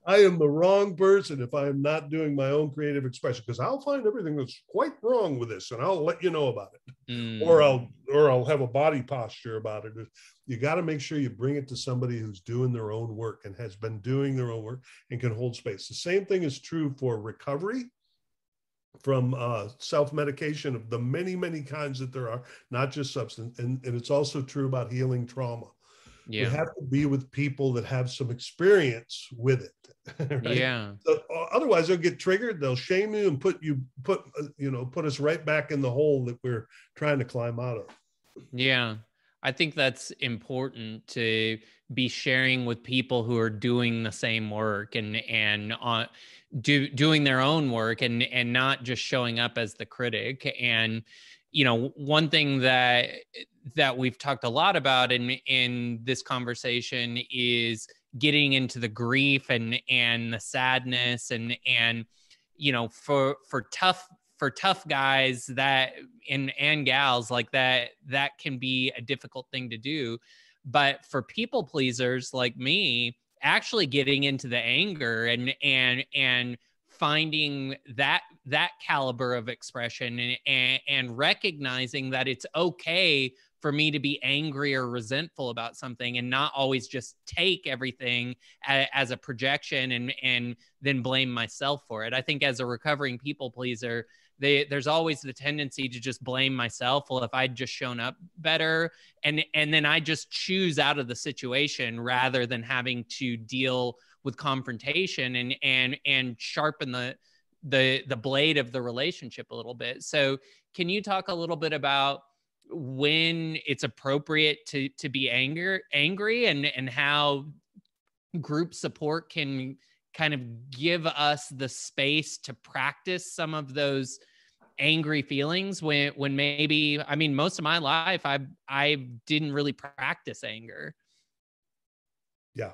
S2: I am the wrong person if I am not doing my own creative expression because I'll find everything that's quite wrong with this and I'll let you know about it. Mm. Or I'll or I'll have a body posture about it. You got to make sure you bring it to somebody who's doing their own work and has been doing their own work and can hold space. The same thing is true for recovery from uh, self-medication of the many, many kinds that there are, not just substance. And, and it's also true about healing trauma. Yeah. You have to be with people that have some experience with it. (laughs)
S1: Right? Yeah.
S2: So, uh, otherwise, they'll get triggered. They'll shame you and put you put uh, you know put us right back in the hole that we're trying to climb out of.
S1: Yeah, I think that's important to be sharing with people who are doing the same work and and on uh, do doing their own work and and not just showing up as the critic and you know one thing that that we've talked a lot about in in this conversation is getting into the grief and and the sadness and and you know for for tough for tough guys that and and gals like that that can be a difficult thing to do. But for people pleasers like me actually getting into the anger and and and finding that that caliber of expression and, and, and recognizing that it's okay for me to be angry or resentful about something and not always just take everything a, as a projection and and then blame myself for it. I think as a recovering people pleaser, they, there's always the tendency to just blame myself. Well, if I'd just shown up better, and and then I just choose out of the situation rather than having to deal with confrontation and and and sharpen the the the blade of the relationship a little bit. So, can you talk a little bit about when it's appropriate to to be anger angry and and how group support can kind of give us the space to practice some of those angry feelings when when maybe I mean most of my life I I didn't really practice anger.
S2: Yeah.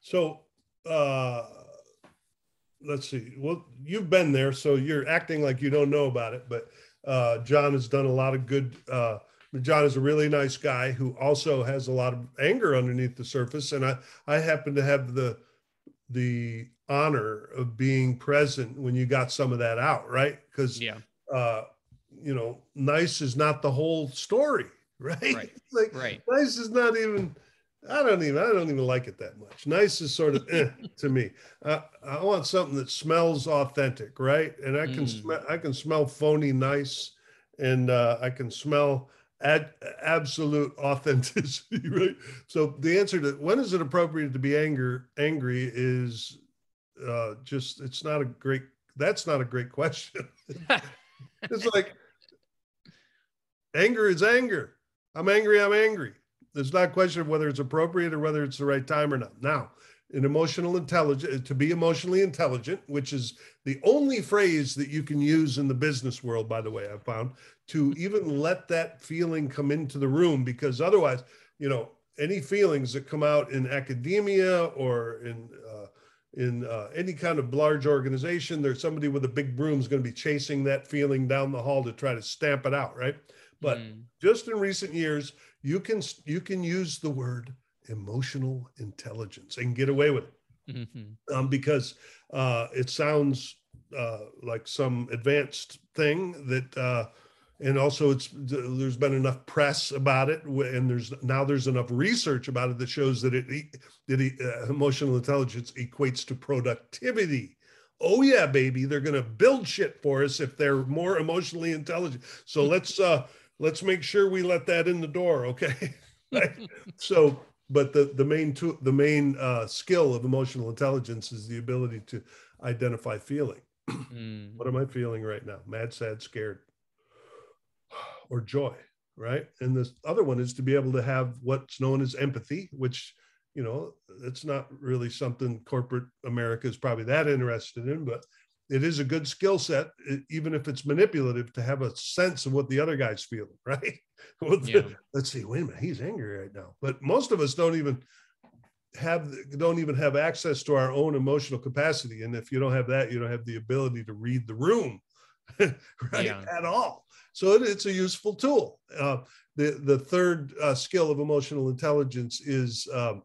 S2: So uh let's see. Well, you've been there so you're acting like you don't know about it, but uh, Jon has done a lot of good. Uh, Jon is a really nice guy who also has a lot of anger underneath the surface, and I I happen to have the the honor of being present when you got some of that out, right? Because
S1: yeah,
S2: uh, you know, nice is not the whole story, (laughs) right?
S1: Right.
S2: like
S1: right.
S2: nice is not even I don't even I don't even like it that much. Nice is sort of eh, (laughs) to me. I, I want something that smells authentic, right? And I can mm. smell I can smell phony nice and uh, I can smell ad, absolute authenticity, (laughs) right? So the answer to when is it appropriate to be anger angry is uh, just it's not a great that's not a great question. (laughs) it's like anger is anger. I'm angry. I'm angry. It's not a question of whether it's appropriate or whether it's the right time or not. Now, an emotional intelligent to be emotionally intelligent, which is the only phrase that you can use in the business world, by the way, I've found to even let that feeling come into the room, because otherwise, you know, any feelings that come out in academia or in uh, in uh, any kind of large organization, there's somebody with a big broom is going to be chasing that feeling down the hall to try to stamp it out, right? But mm. just in recent years, you can you can use the word emotional intelligence and get away with it mm-hmm. um, because uh, it sounds uh, like some advanced thing that uh, and also it's there's been enough press about it and there's now there's enough research about it that shows that it that uh, emotional intelligence equates to productivity oh yeah baby they're going to build shit for us if they're more emotionally intelligent so let's uh let's make sure we let that in the door okay (laughs) right? so but the the main tool the main uh, skill of emotional intelligence is the ability to identify feeling (clears throat) mm. what am i feeling right now mad sad scared (sighs) or joy right and this other one is to be able to have what's known as empathy which you know it's not really something corporate america is probably that interested in but it is a good skill set even if it's manipulative to have a sense of what the other guy's feeling (laughs) right yeah. let's see wait a minute he's angry right now but most of us don't even have don't even have access to our own emotional capacity and if you don't have that you don't have the ability to read the room (laughs) right yeah. at all so it, it's a useful tool. Uh, the the third uh, skill of emotional intelligence is um,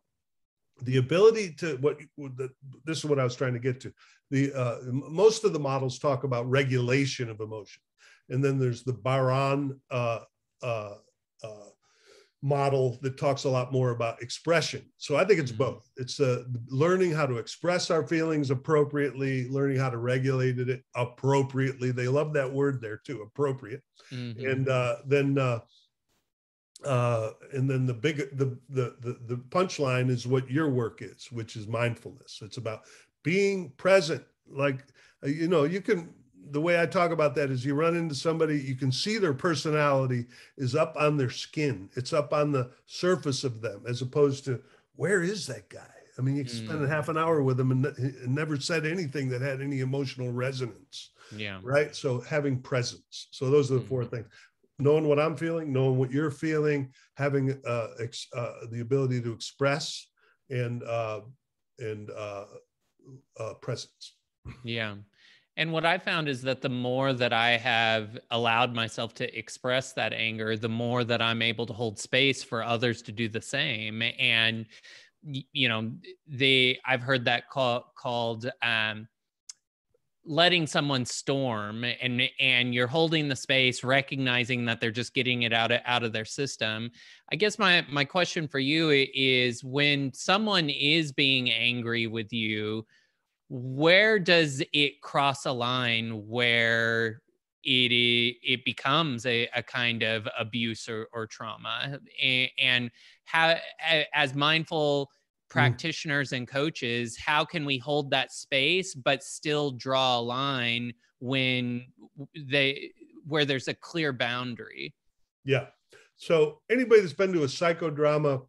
S2: the ability to what this is what I was trying to get to. The uh, most of the models talk about regulation of emotion, and then there's the Bar-On uh, uh, uh, model that talks a lot more about expression. So I think it's mm-hmm. both. It's uh, learning how to express our feelings appropriately, learning how to regulate it appropriately. They love that word there too, appropriate. Mm-hmm. And uh, then uh, uh, and then the big the, the the the punchline is what your work is, which is mindfulness. It's about being present. Like you know, you can the way I talk about that is you run into somebody, you can see their personality is up on their skin. It's up on the surface of them, as opposed to where is that guy? I mean, you can spend mm. half an hour with him and, and, never said anything that had any emotional resonance.
S1: Yeah.
S2: Right. So having presence. So those are the mm. four things. Knowing what I'm feeling, knowing what you're feeling, having uh, ex, uh, the ability to express and uh, and uh, uh, presence.
S1: Yeah. And what I found is that the more that I have allowed myself to express that anger, the more that I'm able to hold space for others to do the same. And you know, they I've heard that call, called um, letting someone storm, and and you're holding the space, recognizing that they're just getting it out of out of their system. I guess my my question for you is when someone is being angry with you where does it cross a line where it it becomes a, a kind of abuse or, or trauma and, and how as mindful mm. practitioners and coaches how can we hold that space but still draw a line when they where there's a clear boundary
S2: yeah so anybody that's been to a psychodrama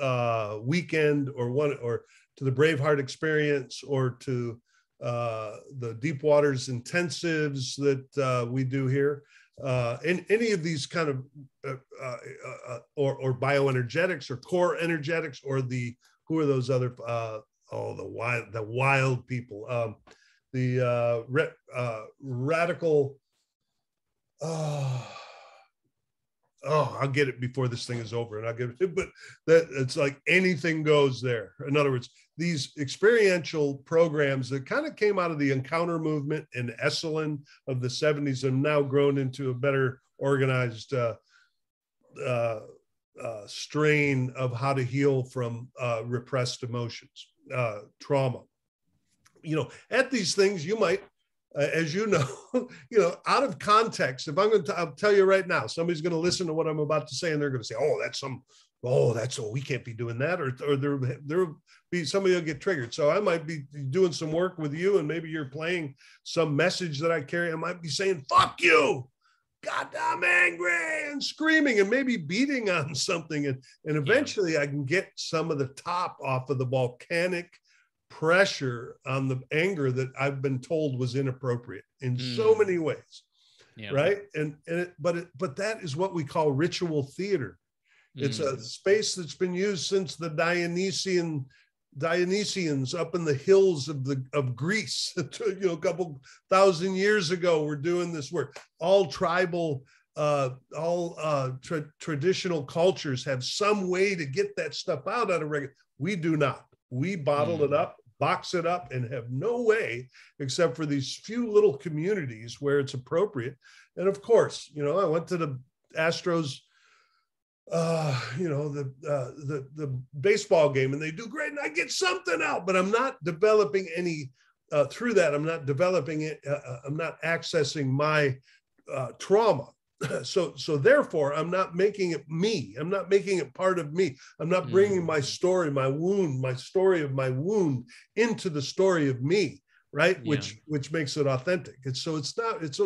S2: uh, weekend or one or to the Braveheart experience or to uh, the deep waters intensives that uh, we do here. Uh, in any of these kind of uh, uh, uh, or, or bioenergetics or core energetics or the who are those other uh, oh the wild the wild people um, the uh radical oh oh, I'll get it before this thing is over, and I'll get it. (laughs) But that it's like anything goes there. In other words, these experiential programs that kind of came out of the encounter movement in Esalen of the 70s have now grown into a better organized uh, uh, uh, strain of how to heal from uh, repressed emotions, uh, trauma. You know, at these things, you might uh, as you know, (laughs) you know, out of context, if I'm going to, I'll tell you right now, somebody's going to listen to what I'm about to say, and they're going to say, "Oh, that's some, oh, that's oh, we can't be doing that," or or there there'll be somebody will get triggered. So I might be doing some work with you, and maybe you're playing some message that I carry. I might be saying, "Fuck you." God, I'm angry and screaming and maybe beating on (laughs) something. And, and eventually I can get some of the top off of the volcanic pressure on the anger that I've been told was inappropriate in mm. so many ways. Yeah. Right. And, and it, but it, but that is what we call ritual theater. Mm. It's a mm. space that's been used since the Dionysian Dionysians up in the hills of the of Greece, (laughs) you know, a couple thousand years ago, were doing this work. All tribal, uh, all uh, tra- traditional cultures have some way to get that stuff out on a regular. We do not. We bottle mm. it up box it up and have no way except for these few little communities where it's appropriate and of course you know i went to the astros uh you know the uh the the baseball game and they do great and i get something out but i'm not developing any uh through that i'm not developing it uh, uh i'm not accessing my uh trauma. (clears throat) So so therefore i'm not making it me. I'm not making it part of me. I'm not bringing my mm. story my wound my story of my wound into the story of me right? Yeah. which which makes it authentic. And so it's not it's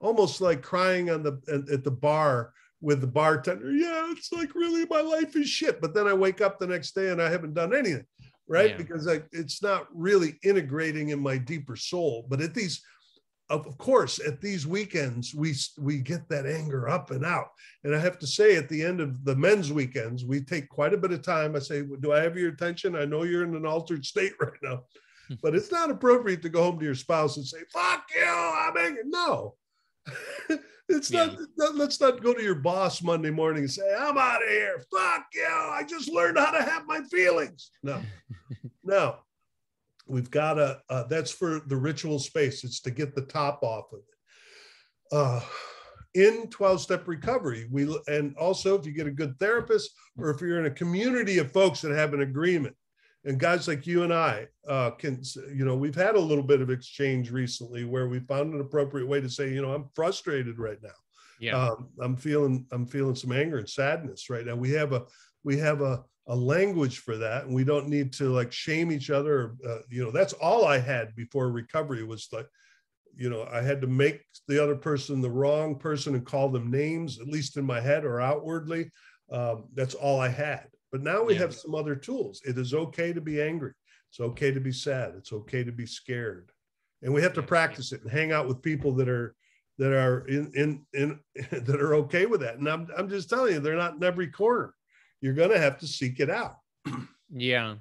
S2: almost like crying on the at the bar with the bartender yeah it's like really my life is shit. But then i wake up the next day and i haven't done anything right? Yeah. because I, it's not really integrating in my deeper soul. But at these of course at these weekends we we get that anger up and out. And i have to say at the end of the men's weekends we take quite a bit of time. I say do i have your attention? I know you're in an altered state (laughs) right now. Hmm. but it's not appropriate to go home to your spouse and say fuck you i'm angry. No (laughs) it's yeah. not let's not go to your boss monday morning and say i'm out of here fuck you i just learned how to have my feelings no (laughs) no We've got to, uh, that's for the ritual space. It's to get the top off of it. Uh, in 12 step recovery, we, and also if you get a good therapist or if you're in a community of folks that have an agreement, and guys like you and I uh, can, you know, we've had a little bit of exchange recently where we found an appropriate way to say, you know, I'm frustrated right now. Yeah. Um, I'm feeling, I'm feeling some anger and sadness right now. We have a, we have a, a language for that and we don't need to like shame each other uh, you know that's all i had before recovery was like you know i had to make the other person the wrong person and call them names at least in my head or outwardly um, that's all i had but now we yeah. have some other tools. It is okay to be angry. It's okay to be sad. It's okay to be scared. And we have to practice it and hang out with people that are that are in in in (laughs) that are okay with that. And i'm, I'm just telling you they're not in every corner. You're going to have to seek it out. (clears throat)
S1: yeah.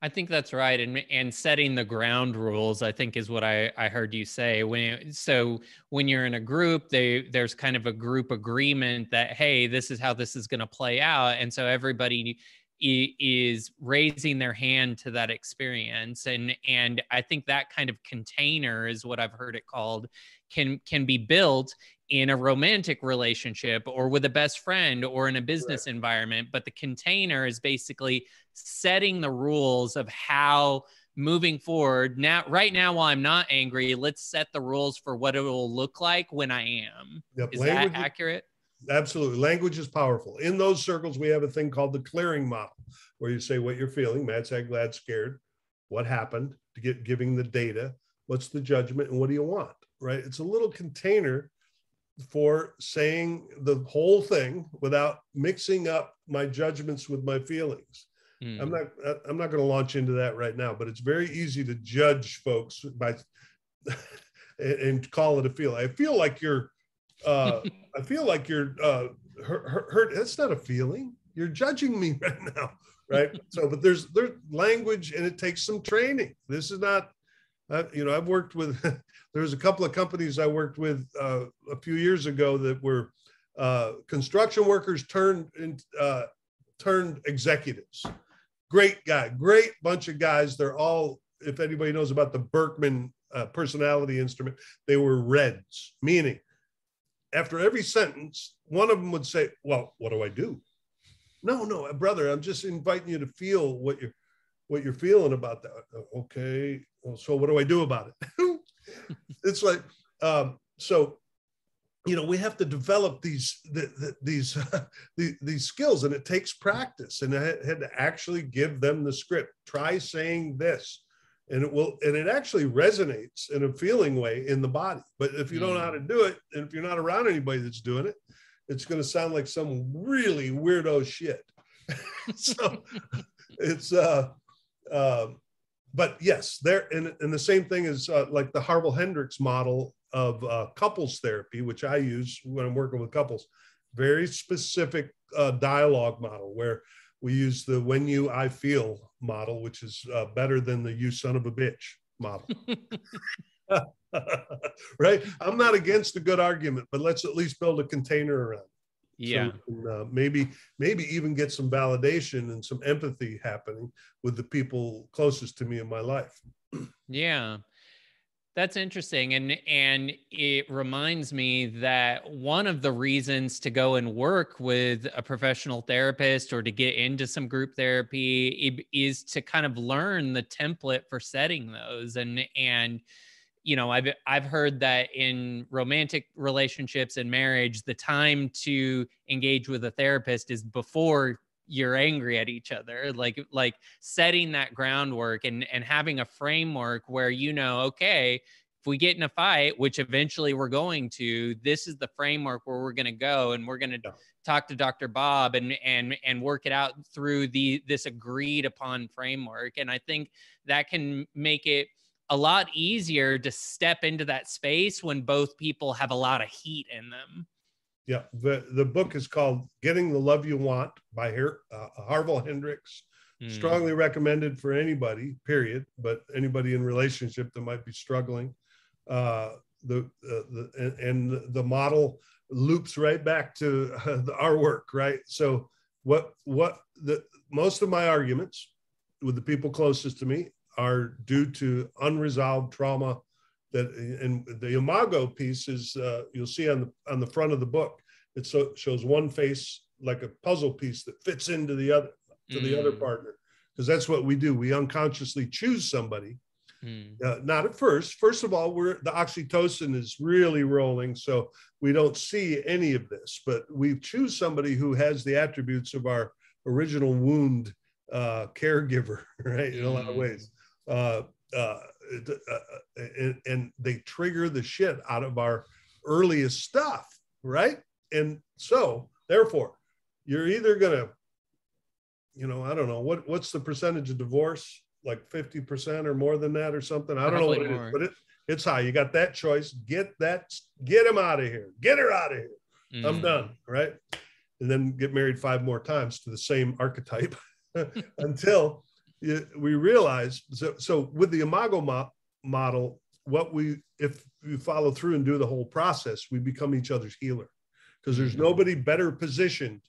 S1: I think that's right. And and setting the ground rules, I think, is what I, I heard you say. When so when you're in a group, they there's kind of a group agreement that hey, this is how this is going to play out, and so everybody is raising their hand to that experience and and i think that kind of container is what i've heard it called can can be built in a romantic relationship or with a best friend or in a business right. environment but the container is basically setting the rules of how moving forward now right now while i'm not angry let's set the rules for what it will look like when i am yep. is language, that accurate
S2: absolutely language is powerful in those circles we have a thing called the clearing model where you say what you're feeling mad sad glad scared what happened to get giving the data what's the judgment and what do you want right it's a little container for saying the whole thing without mixing up my judgments with my feelings. Mm. I'm not I'm not going to launch into that right now, but it's very easy to judge folks by (laughs) and call it a feel. I feel like you're uh (laughs) I feel like you're uh hurt, hurt. That's not a feeling. You're judging me (laughs) right now, right? so, but there's there's language and it takes some training. This is not you know, I've worked with, (laughs) there was a couple of companies I worked with uh, a few years ago that were uh, construction workers turned in, uh, turned executives. Great guy, great bunch of guys. They're all, if anybody knows about the Birkman uh, personality instrument, they were reds, meaning after every sentence, one of them would say, "Well, what do I do?" No, no, brother, I'm just inviting you to feel what you're what you're feeling about that. Okay, well, so what do I do about it? (laughs) it's like um, so you know we have to develop these the, the, these uh, (laughs) the, these skills and it takes practice and i had to actually give them the script try saying this and it will and it actually resonates in a feeling way in the body but if you don't know how to mm. do it and if you're not around anybody that's doing it it's going to sound like some really weirdo shit (laughs) so it's uh uh but yes there and, and the same thing is uh, like the harville hendrix model of uh, couples therapy which i use when i'm working with couples. Very specific uh, dialogue model where we use the when you i feel model which is uh, better than the you son of a bitch model. (laughs) (laughs) Right? I'm not against a good argument but let's at least build a container around
S1: yeah.
S2: so can, uh, maybe maybe even get some validation and some empathy happening with the people closest to me in my life.
S1: Yeah. That's interesting and and it reminds me that one of the reasons to go and work with a professional therapist or to get into some group therapy is to kind of learn the template for setting those and and you know i've i've heard that in romantic relationships and marriage the time to engage with a therapist is before you're angry at each other like like setting that groundwork and and having a framework where you know okay if we get in a fight which eventually we're going to this is the framework where we're going to go and we're going to yeah. talk to Dr. Bob and and and work it out through the this agreed upon framework and I think that can make it a lot easier to step into that space when both people have a lot of heat in them
S2: yeah, the the book is called "Getting the Love You Want" by Her, uh, Harville Hendrix. Mm. Strongly recommended for anybody, period. But anybody in relationship that might be struggling. Uh, the, uh, the and, and, the model loops right back to uh, our work, right? So what what the most of my arguments with the people closest to me are due to unresolved trauma that and the imago piece is uh, you'll see on the on the front of the book it so, shows one face like a puzzle piece that fits into the other to mm. the other mm. partner because that's what we do we unconsciously choose somebody mm. uh, not at first first of all we're the oxytocin is really rolling so we don't see any of this but we choose somebody who has the attributes of our original wound uh, caregiver (laughs) right in a lot of mm. ways uh, uh uh, uh, and, and they trigger the shit out of our earliest stuff, right? And so, therefore, you're either gonna, you know, I don't know what what's the percentage of divorce, like fifty percent or more than that or something. I don't Probably know what more. it is, but it, it's high. You got that choice. Get that, get him out of here. Get her out of here. Mm. I'm done, right? And then get married five more times to the same archetype (laughs) until we realize so, so with the imago mo- model what we if we follow through and do the whole process we become each other's healer because there's mm-hmm. nobody better positioned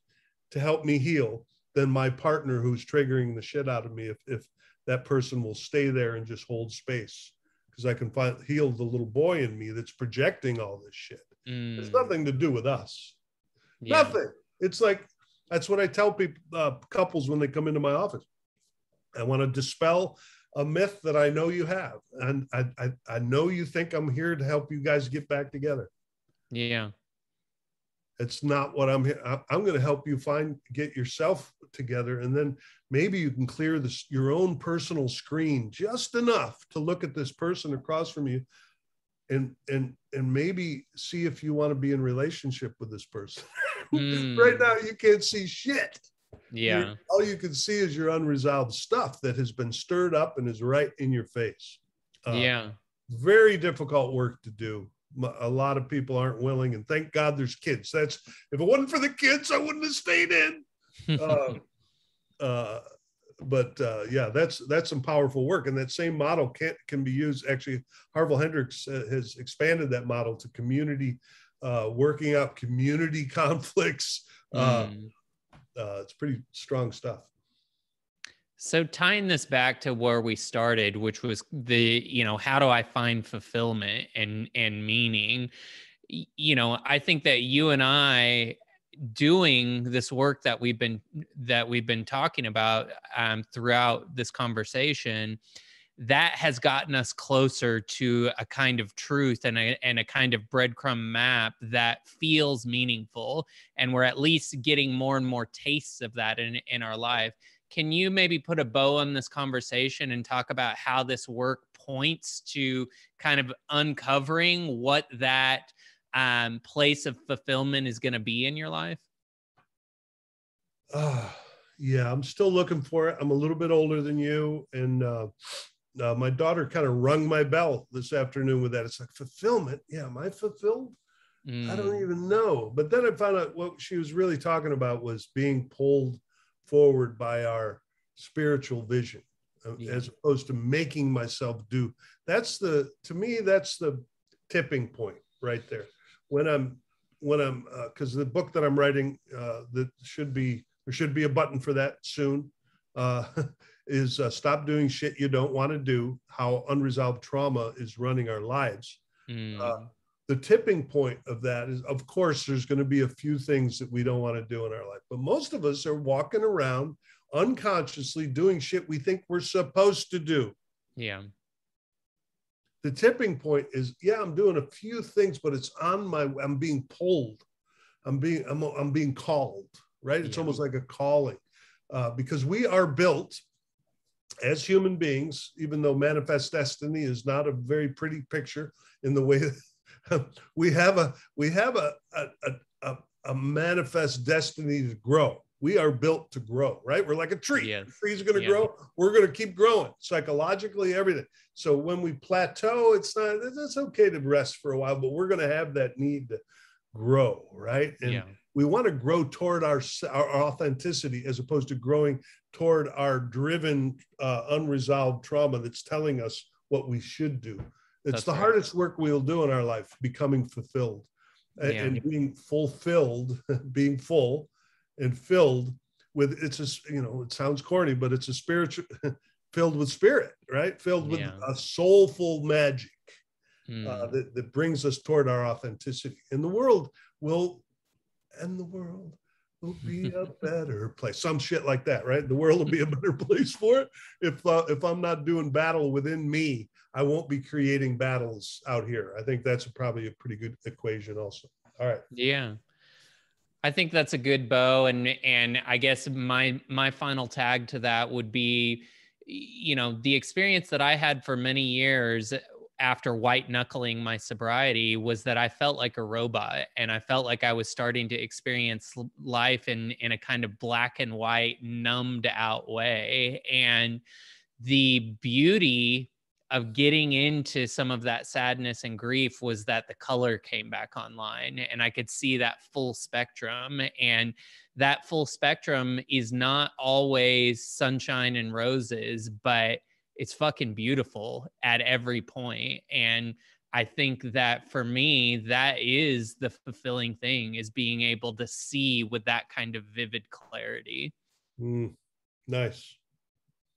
S2: to help me heal than my partner who's triggering the shit out of me if, if that person will stay there and just hold space because i can find heal the little boy in me that's projecting all this shit mm. it's nothing to do with us yeah. nothing it's like that's what i tell people uh, couples when they come into my office I want to dispel a myth that I know you have. And I, I, I know you think I'm here to help you guys get back together.
S1: Yeah.
S2: It's not what I'm here. I'm going to help you find, get yourself together. And then maybe you can clear this, your own personal screen just enough to look at this person across from you and, and, and maybe see if you want to be in relationship with this person. Mm. (laughs) right now, you can't see shit.
S1: Yeah. You're,
S2: all you can see is your unresolved stuff that has been stirred up and is right in your face.
S1: Uh, yeah.
S2: Very difficult work to do. A lot of people aren't willing, and thank God there's kids. That's if it wasn't for the kids, I wouldn't have stayed in. uh, (laughs) uh, but uh, yeah, that's that's some powerful work, and that same model can can be used. Actually, Harville Hendrix uh, has expanded that model to community, uh, working out community (laughs) conflicts. Mm uh, it's pretty strong stuff.
S1: So tying this back to where we started, which was the, you know, how do I find fulfillment and and meaning? You know, I think that you and I doing this work that we've been that we've been talking about um, throughout this conversation that has gotten us closer to a kind of truth and a, and a kind of breadcrumb map that feels meaningful. And we're at least getting more and more tastes of that in, in our life. Can you maybe put a bow on this conversation and talk about how this work points to kind of uncovering what that um, place of fulfillment is going to be in your life?
S2: Uh, yeah, I'm still looking for it. I'm a little bit older than you, and uh, uh, my daughter kind of rung my bell this afternoon with that. It's like fulfillment. Yeah, am I fulfilled? Mm. I don't mm. even know. But then I found out what she was really talking about was being pulled forward by our spiritual vision, uh, yeah. as opposed to making myself do. That's the to me that's the tipping point right there. When I'm when I'm because uh, the book that I'm writing uh, that should be there should be a button for that soon. Uh, (laughs) is uh, stop doing shit you don't want to do. How unresolved trauma is running our lives. Mm. Uh, the tipping point of that is, of course, there's going to be a few things that we don't want to do in our life, but most of us are walking around unconsciously doing shit we think we're supposed to do.
S1: Yeah.
S2: The tipping point is, yeah, I'm doing a few things, but it's on my. I'm being pulled. I'm being. I'm. I'm being called. Right. It's yeah. almost like a calling, uh, because we are built as human beings, even though manifest destiny is not a very pretty picture in the way (laughs) we have a we have a, a, a, a, manifest destiny to grow. We are built to grow, right? We're like a tree. Yes. The tree's going to yeah. grow. We're going to keep growing psychologically, everything. So when we plateau, it's not. It's okay to rest for a while, but we're going to have that need to grow, right? And yeah we want to grow toward our, our authenticity as opposed to growing toward our driven uh, unresolved trauma that's telling us what we should do it's that's the right. hardest work we'll do in our life becoming fulfilled and, yeah. and being fulfilled (laughs) being full and filled with it's a you know it sounds corny but it's a spiritual (laughs) filled with spirit right filled with yeah. a soulful magic uh, hmm. that, that brings us toward our authenticity and the world will and the world will be (laughs) a better place. Some shit like that, right? The world will be a better place for it. If uh, if I'm not doing battle within me, I won't be creating battles out here. I think that's probably a pretty good equation, also. All right.
S1: Yeah. I think that's a good bow, and and I guess my my final tag to that would be, you know, the experience that I had for many years after white knuckling my sobriety was that I felt like a robot and I felt like I was starting to experience life in in a kind of black and white numbed out way. And the beauty of getting into some of that sadness and grief was that the color came back online and I could see that full spectrum. And that full spectrum is not always sunshine and roses but it's fucking beautiful at every point and i think that for me that is the fulfilling thing is being able to see with that kind of vivid clarity.
S2: Mm, nice.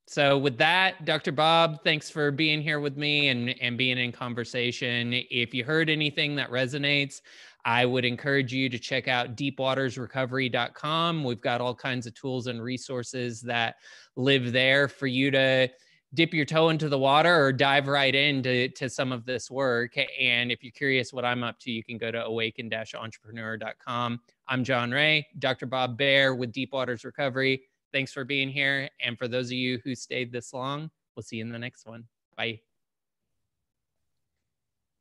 S1: So with that dr bob thanks for being here with me and and being in conversation. If you heard anything that resonates I would encourage you to check out deepwatersrecovery.com. We've got all kinds of tools and resources that live there for you to dip your toe into the water or dive right into to some of this work. And if you're curious what I'm up to, you can go to awaken-entrepreneur.com. I'm Jon Ray, Dr. Bob Beare with Deep Waters Recovery. Thanks for being here. And for those of you who stayed this long, we'll see you in the next one. Bye.